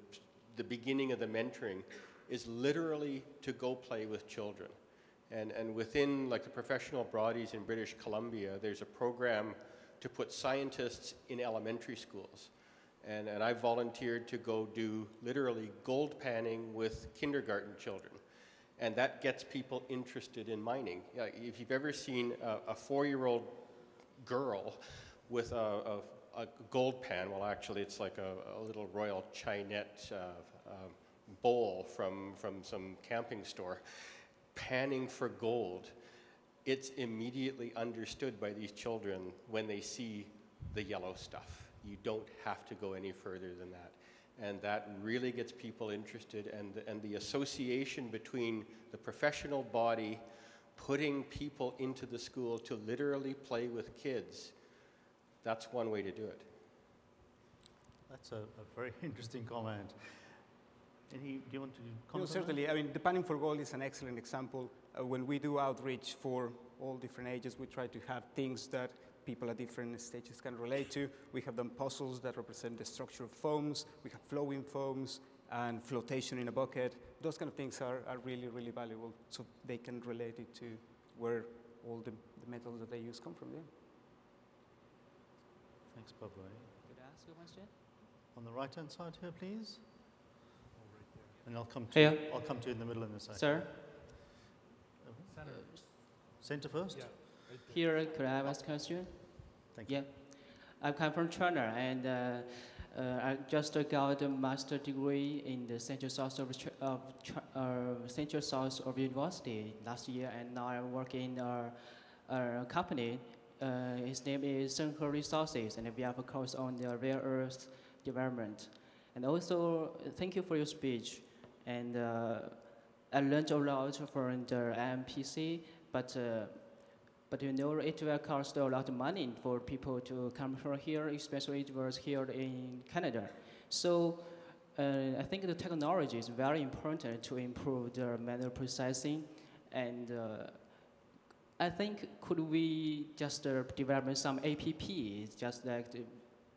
the beginning of the mentoring is literally to go play with children. And, and within like the professional bodies in British Columbia, there's a program to put scientists in elementary schools. And, and I volunteered to go do literally gold panning with kindergarten children. And that gets people interested in mining. If you've ever seen a, a four-year-old girl with a, a, a, gold pan, well, actually, it's like a, little royal Chinette uh, um, bowl from, from some camping store, panning for gold, it's immediately understood by these children when they see the yellow stuff. You don't have to go any further than that. And that really gets people interested, and, and the association between the professional body putting people into the school to literally play with kids, that's one way to do it. That's a, a very interesting comment. Any, do you want to comment? No, certainly. I mean, the Panning for Gold is an excellent example. Uh, when we do outreach for all different ages, we try to have things that people at different stages can relate to. We have done puzzles that represent the structure of foams. We have flowing foams and flotation in a bucket. Those kind of things are, are really, really valuable so they can relate it to where all the, the metals that they use come from. Yeah. Thanks, Pablo. Could I ask a question? On the right-hand side here, please. And I'll come to Here. you. I'll come to you in the middle in a second. Sir, Center. Center first? Yeah. here, could I ask a question? Thank you. Yeah. I come from China and uh, uh, I just got a master degree in the Central South of, Ch- of Ch- uh, Central South of University last year, and now I work in a, a company. Uh, his name is Shenghe Resources, and we have a course on the rare earth development. And also, uh, thank you for your speech. And uh, I learned a lot from the IMPC, but uh, but you know, it will cost a lot of money for people to come from here, especially it was here in Canada. So uh, I think the technology is very important to improve the mineral processing. And uh, I think could we just uh, develop some apps, just like, the,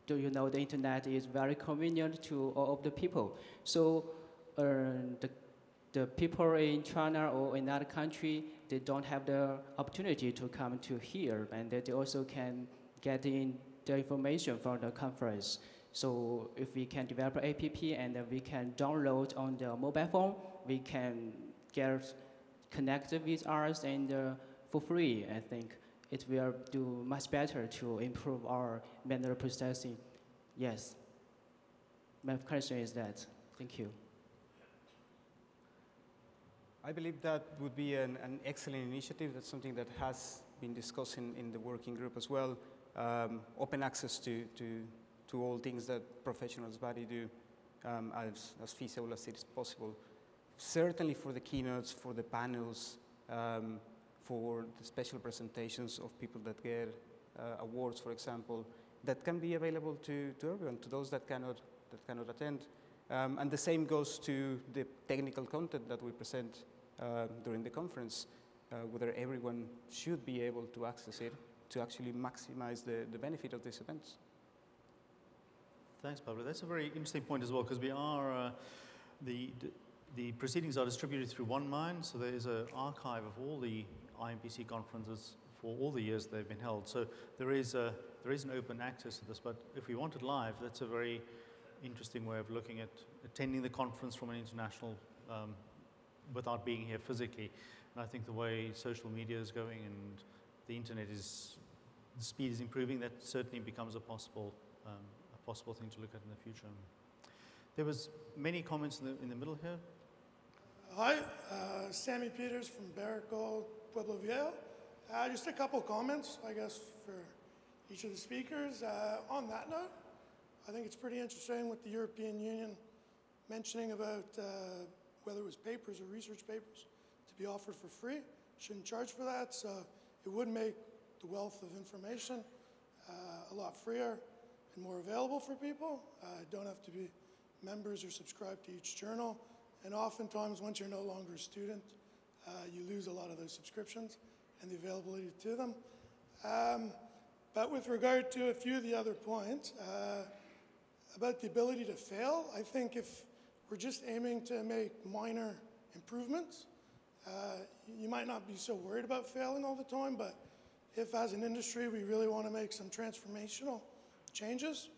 do you know, the internet is very convenient to all of the people. So the the people in China or in other country, they don't have the opportunity to come to here, and they also can get in the information from the conference. So if we can develop an app and we can download on the mobile phone, we can get connected with us and uh, for free. I think it will do much better to improve our mineral processing. Yes. My question is that. Thank you. I believe that would be an, an excellent initiative. That's something that has been discussed in, in the working group as well. Um, open access to, to, to all things that professionals body do um, as, as feasible as it is possible. Certainly for the keynotes, for the panels, um, for the special presentations of people that get uh, awards, for example, that can be available to, to everyone, to those that cannot, that cannot attend. Um, and the same goes to the technical content that we present during the conference, uh, whether everyone should be able to access it to actually maximize the, the benefit of these events. Thanks, Pablo. That's a very interesting point as well, because we are, uh, the, the proceedings are distributed through OneMine, so there is an archive of all the IMPC conferences for all the years they've been held. So there is, a, there is an open access to this, but if we want it live, that's a very interesting way of looking at attending the conference from an international um, without being here physically. And I think the way social media is going and the internet is, the speed is improving, that certainly becomes a possible, um, a possible thing to look at in the future. There was many comments in the, in the middle here. Hi, uh, Sammy Peters from Barrick Pueblo Viejo. Uh, just a couple comments, I guess, for each of the speakers. Uh, on that note, I think it's pretty interesting with the European Union mentioning about uh, whether it was papers or research papers to be offered for free. Shouldn't charge for that, so it would make the wealth of information uh, a lot freer and more available for people. Uh, don't have to be members or subscribe to each journal. And oftentimes, once you're no longer a student, uh, you lose a lot of those subscriptions and the availability to them. Um, but with regard to a few of the other points, uh, about the ability to fail, I think if we're just aiming to make minor improvements, uh, you might not be so worried about failing all the time, but if as an industry we really want to make some transformational changes,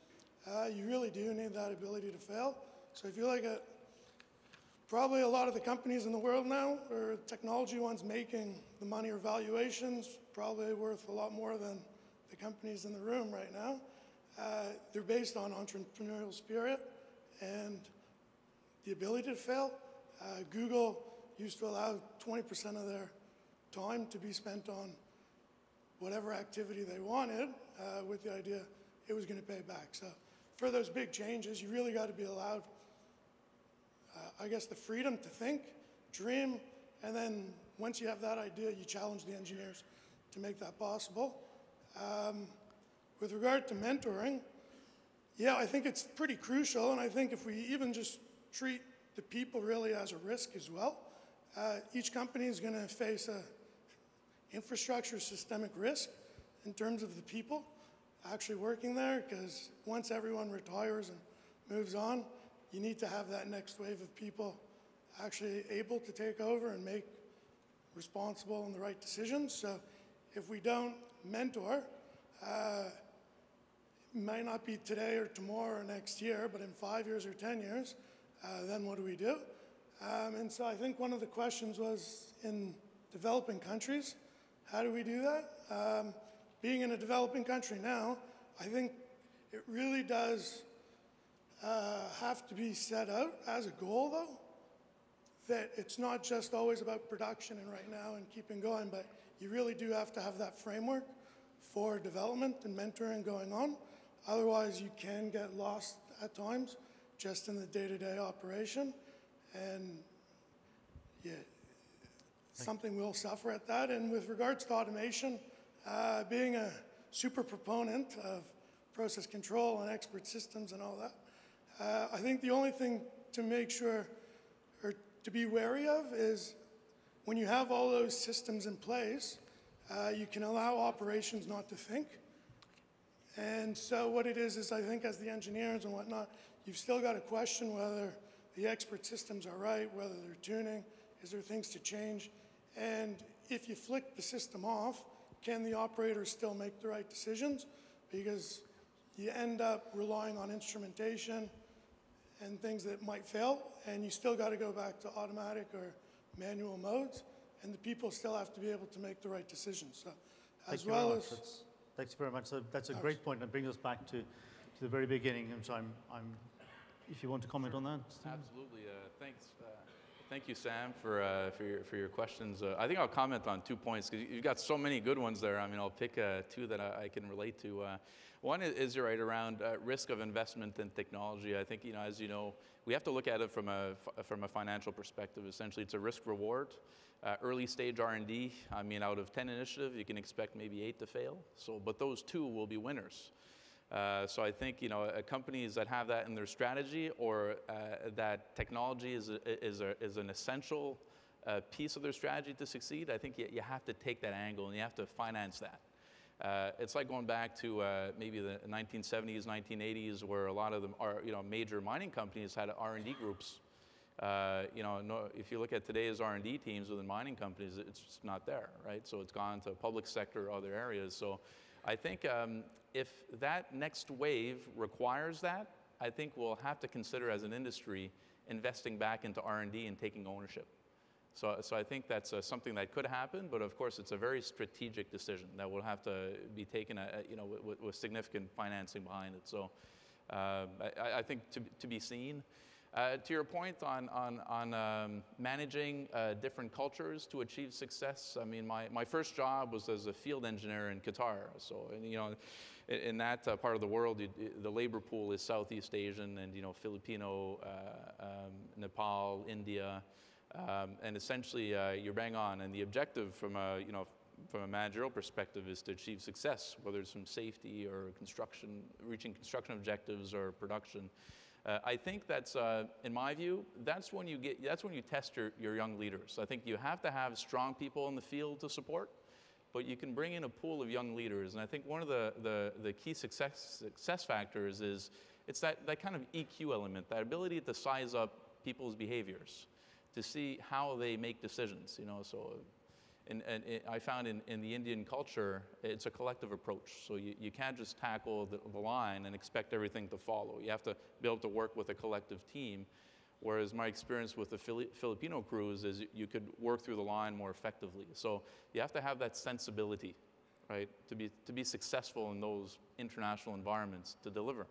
uh, you really do need that ability to fail. So if you look at probably a lot of the companies in the world now, or technology ones making the money or valuations, probably worth a lot more than the companies in the room right now. Uh, they're based on entrepreneurial spirit and the ability to fail. Uh, Google used to allow 20% of their time to be spent on whatever activity they wanted uh, with the idea it was going to pay back. So for those big changes, you really got to be allowed, uh, I guess, the freedom to think, dream, and then once you have that idea, you challenge the engineers to make that possible. Um, with regard to mentoring, yeah, I think it's pretty crucial, and I think if we even just treat the people really as a risk as well, uh, each company is going to face a infrastructure systemic risk in terms of the people actually working there because once everyone retires and moves on, you need to have that next wave of people actually able to take over and make responsible and the right decisions. So if we don't mentor, uh, it might not be today or tomorrow or next year, but in five years or 10 years, then what do we do? Um, and so I think one of the questions was in developing countries, how do we do that? Um, being in a developing country now, I think it really does uh, have to be set out as a goal, though, that it's not just always about production and right now and keeping going, but you really do have to have that framework for development and mentoring going on. Otherwise, you can get lost at times just in the day to day operation. And yeah, something will suffer at that. And with regards to automation, uh, being a super proponent of process control and expert systems and all that, uh, I think the only thing to make sure or to be wary of is when you have all those systems in place, uh, you can allow operations not to think. And so what it is, is I think as the engineers and whatnot, you've still got to question whether the expert systems are right, whether they're tuning, is there things to change? And if you flick the system off, can the operator still make the right decisions? Because you end up relying on instrumentation and things that might fail, and you still got to go back to automatic or manual modes, and the people still have to be able to make the right decisions. So, as Thank well as much. Thanks very much. So that's a great point and brings us back to, to the very beginning. And so I'm, I'm, if you want to comment on that. Absolutely. Uh, thanks. Uh, thank you, Sam, for, uh, for, your, for your questions. Uh, I think I'll comment on two points because you've got so many good ones there. I mean, I'll pick uh, two that I, I can relate to. Uh, one is, is you're right around uh, risk of investment in technology. I think, you know, as you know, we have to look at it from a, f- from a financial perspective. Essentially, it's a risk reward. Uh, early stage R&D, I mean, out of 10 initiatives, you can expect maybe eight to fail. So, but those two will be winners. Uh, so I think you know companies that have that in their strategy or uh, that technology is, a, is, a, is an essential uh, piece of their strategy to succeed, I think you, you have to take that angle and you have to finance that. Uh, it's like going back to uh, maybe the 1970s, 1980s, where a lot of them are, you know, major mining companies had R&D groups. You know, no, if you look at today's R&D teams within mining companies, it's not there, right? So it's gone to public sector, or other areas. So I think um, if that next wave requires that, I think we'll have to consider as an industry investing back into R&D and taking ownership. So, so I think that's uh, something that could happen, but of course it's a very strategic decision that will have to be taken, uh, you know, with, with significant financing behind it. So uh, I, I, think to, to be seen. Uh, to your point on, on, on um, managing uh, different cultures to achieve success, I mean, my, my first job was as a field engineer in Qatar. So, you know, in, in that uh, part of the world, you, the labor pool is Southeast Asian and, you know, Filipino, uh, um, Nepal, India, um, and essentially uh, you're bang on. And the objective from a, you know, from a managerial perspective is to achieve success, whether it's from safety or construction, reaching construction objectives or production. Uh, I think that's, uh, in my view, that's when you get, that's when you test your, your young leaders. I think you have to have strong people in the field to support, but you can bring in a pool of young leaders. And I think one of the, the, the key success, success factors is it's that, that kind of EQ element, that ability to size up people's behaviors, to see how they make decisions. You know, so and, and it, I found in, in the Indian culture, it's a collective approach. So you, you can't just tackle the, the line and expect everything to follow. You have to be able to work with a collective team Whereas my experience with the Fili- Filipino crews is you could work through the line more effectively. So you have to have that sensibility, right, to be, to be successful in those international environments to deliver.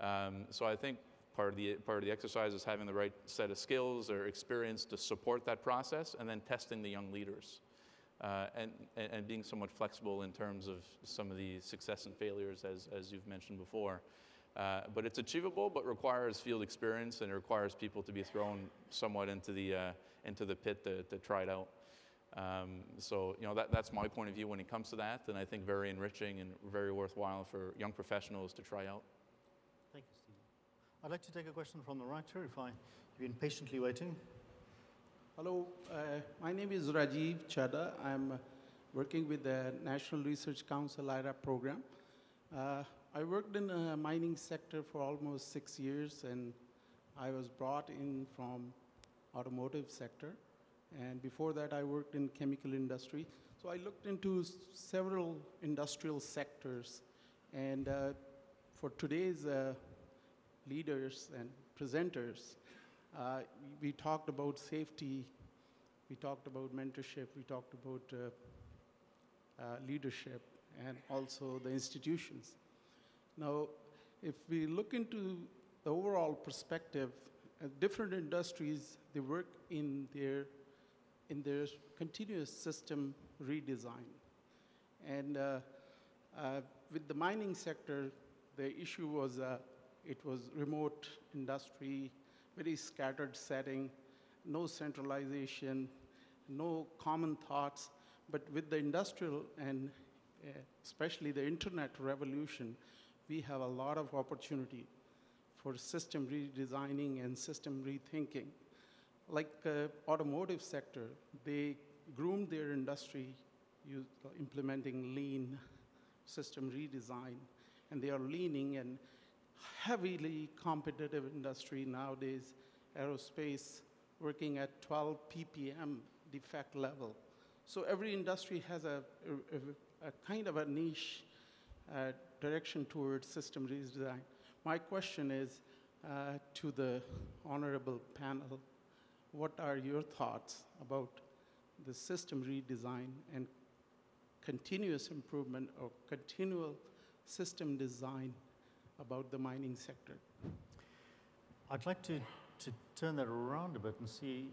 Um, so I think part of, the, part of the exercise is having the right set of skills or experience to support that process and then testing the young leaders. Uh, and, and, being somewhat flexible in terms of some of the success and failures, as, as you've mentioned before. Uh, but it's achievable, but requires field experience and it requires people to be thrown somewhat into the, uh, into the pit to, to try it out. Um, so, you know, that, that's my point of view when it comes to that, and I think very enriching and very worthwhile for young professionals to try out. Thank you, Steve. I'd like to take a question from the right here, if I, you've been patiently waiting. Hello, uh, my name is Rajiv Chada. I'm uh, working with the National Research Council IRAP program. Uh, I worked in the mining sector for almost six years, and I was brought in from automotive sector. And before that, I worked in chemical industry. So I looked into several industrial sectors. And uh, for today's uh, leaders and presenters, uh, we talked about safety, we talked about mentorship, we talked about uh, uh, leadership, and also the institutions. Now, if we look into the overall perspective, uh, different industries, they work in their, in their continuous system redesign. And uh, uh, with the mining sector, the issue was it was remote industry, very scattered setting, no centralization, no common thoughts. But with the industrial and uh, especially the internet revolution, we have a lot of opportunity for system redesigning and system rethinking. Like uh, automotive sector, they groomed their industry use, uh, implementing lean system redesign, and they are leaning and heavily competitive industry nowadays, aerospace working at 12 ppm defect level. So every industry has a, a, a kind of a niche uh, direction towards system redesign. My question is uh, to the honorable panel, what are your thoughts about the system redesign and continuous improvement or continual system design about the mining sector? I'd like to, to turn that around a bit and see,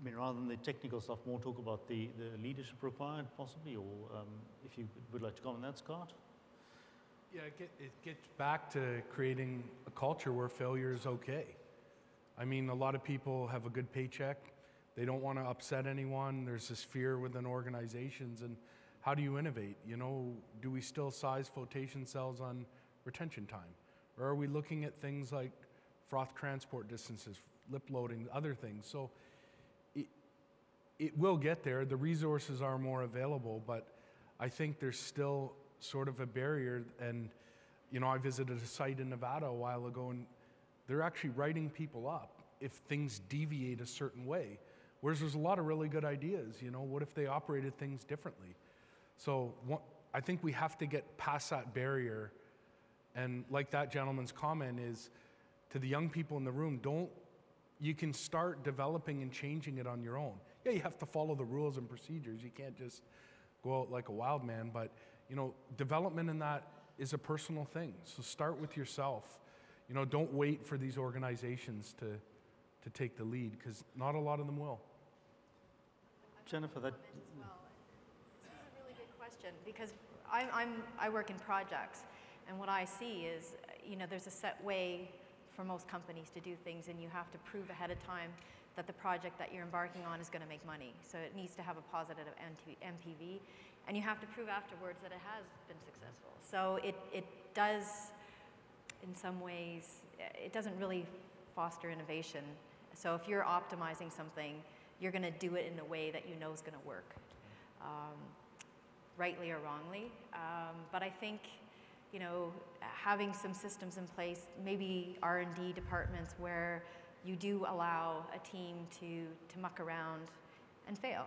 I mean, rather than the technical stuff, more talk about the, the leadership required, possibly, or um, if you would like to comment on that, Scott? Yeah, it, get, it gets back to creating a culture where failure is okay. I mean, a lot of people have a good paycheck. They don't want to upset anyone. There's this fear within organizations. And how do you innovate? You know, do we still size flotation cells on retention time? Or are we looking at things like froth transport distances, lip loading, other things? So it, it will get there. The resources are more available, but I think there's still sort of a barrier. And, you know, I visited a site in Nevada a while ago, and they're actually writing people up if things deviate a certain way. Whereas there's a lot of really good ideas. You know, what if they operated things differently? So I think we have to get past that barrier. And like that gentleman's comment is to the young people in the room, don't, you can start developing and changing it on your own. Yeah, you have to follow the rules and procedures. You can't just go out like a wild man, but you know, development in that is a personal thing. So start with yourself. You know, don't wait for these organizations to, to take the lead because not a lot of them will. Jennifer, that. Well. This is a really good question because I'm, I'm, I work in projects, and what I see is, you know, there's a set way for most companies to do things, and you have to prove ahead of time that the project that you're embarking on is going to make money. So it needs to have a positive NPV and you have to prove afterwards that it has been successful. So it, it does, in some ways, it doesn't really foster innovation. So if you're optimizing something, you're going to do it in a way that you know is going to work, um, rightly or wrongly. Um, but I think, you know, having some systems in place, maybe R&D departments where you do allow a team to, to muck around and fail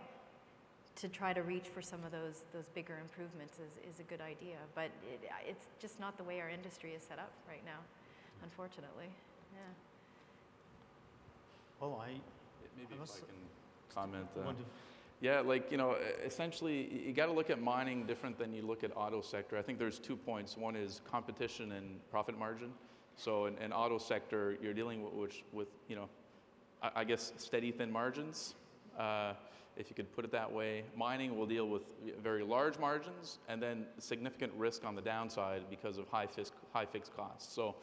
to try to reach for some of those, those bigger improvements is, is a good idea. But it, it's just not the way our industry is set up right now, unfortunately. Yeah. Oh, I. Maybe I if I can comment. uh, want to- yeah, like, you know, essentially, you got to look at mining different than you look at auto sector. I think there's two points. One is competition and profit margin. So in, in auto sector, you're dealing with, which, with you know, I, I guess steady thin margins, uh, if you could put it that way. Mining will deal with very large margins and then significant risk on the downside because of high, fisc, high fixed costs. So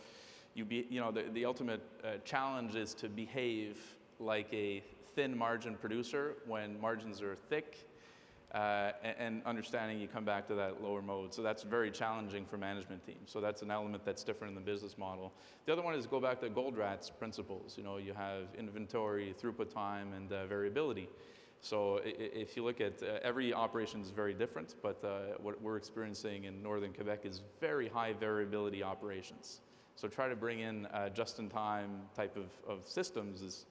you, be, you know, the, the ultimate uh, challenge is to behave like a thin margin producer when margins are thick uh, and, and understanding you come back to that lower mode. So that's very challenging for management teams. So that's an element that's different in the business model. The other one is go back to Goldratt's principles. You know, you have inventory, throughput time, and uh, variability. So if you look at uh, every operation is very different, but uh, what we're experiencing in northern Quebec is very high variability operations. So try to bring in uh, just-in-time type of, of systems is,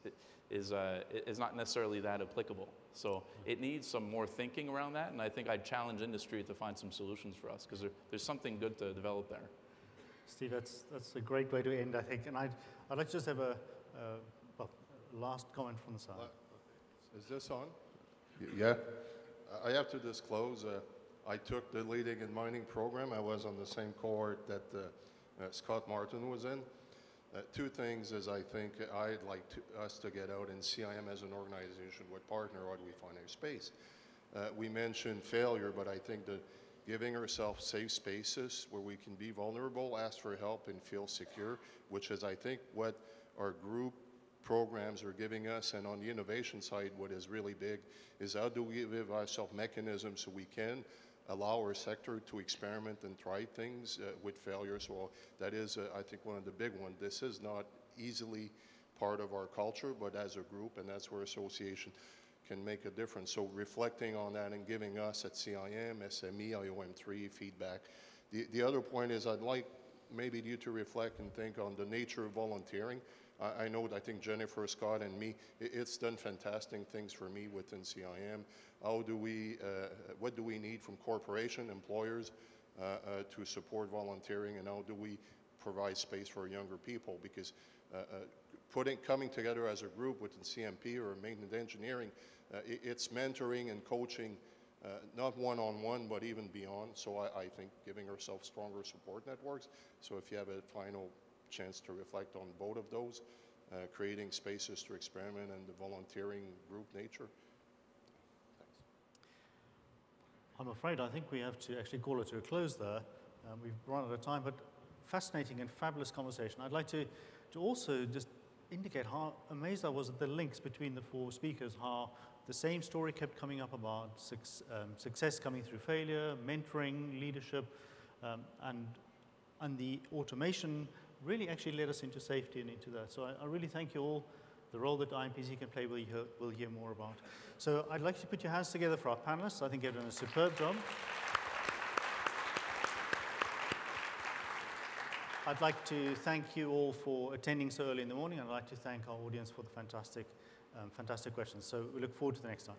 is, uh, is not necessarily that applicable. So it needs some more thinking around that, and I think I'd challenge industry to find some solutions for us because there, there's something good to develop there. Steve, that's, that's a great way to end, I think. And I'd, I'd like to just have a, uh, well, last comment from the side. Is this on? Yeah. I have to disclose, uh, I took the Leading in Mining program. I was on the same cohort that uh, uh, Scott Martin was in. Uh, Two things is I think I'd like to- us to get out, and CIM as an organization would partner, how do we find our space? Uh, We mentioned failure, but I think that giving ourselves safe spaces where we can be vulnerable, ask for help, and feel secure, which is, I think, what our group programs are giving us. And on the innovation side, what is really big is how do we give ourselves mechanisms so we can allow our sector to experiment and try things uh, with failure. So that is, uh, I think, one of the big ones. This is not easily part of our culture, but as a group, and that's where association can make a difference. So reflecting on that and giving us at CIM, SME, IOM3 feedback. The, the other point is I'd like maybe you to reflect and think on the nature of volunteering. I, I know, I think Jennifer, Scott, and me, i- it's done fantastic things for me within CIM. How do we, uh, what do we need from corporation, employers, uh, uh, to support volunteering, and how do we provide space for younger people? Because uh, uh, putting, coming together as a group within CMP or maintenance engineering, uh, i- it's mentoring and coaching, uh, not one-on-one, but even beyond. So I, I think giving ourselves stronger support networks. So if you have a final chance to reflect on both of those, uh, creating spaces to experiment and the volunteering group nature. Thanks. I'm afraid I think we have to actually call it to a close there. Um, we've run out of time, but fascinating and fabulous conversation. I'd like to, to also just indicate how amazed I was at the links between the four speakers, how the same story kept coming up about um, success coming through failure, mentoring, leadership, um, and, and the automation really actually led us into safety and into that. So I, I really thank you all. The role that IMPC can play, we'll hear, we'll hear more about. So I'd like to put your hands together for our panelists. I think they've done a superb job. I'd like to thank you all for attending so early in the morning. I'd like to thank our audience for the fantastic, um, fantastic questions. So we look forward to the next time.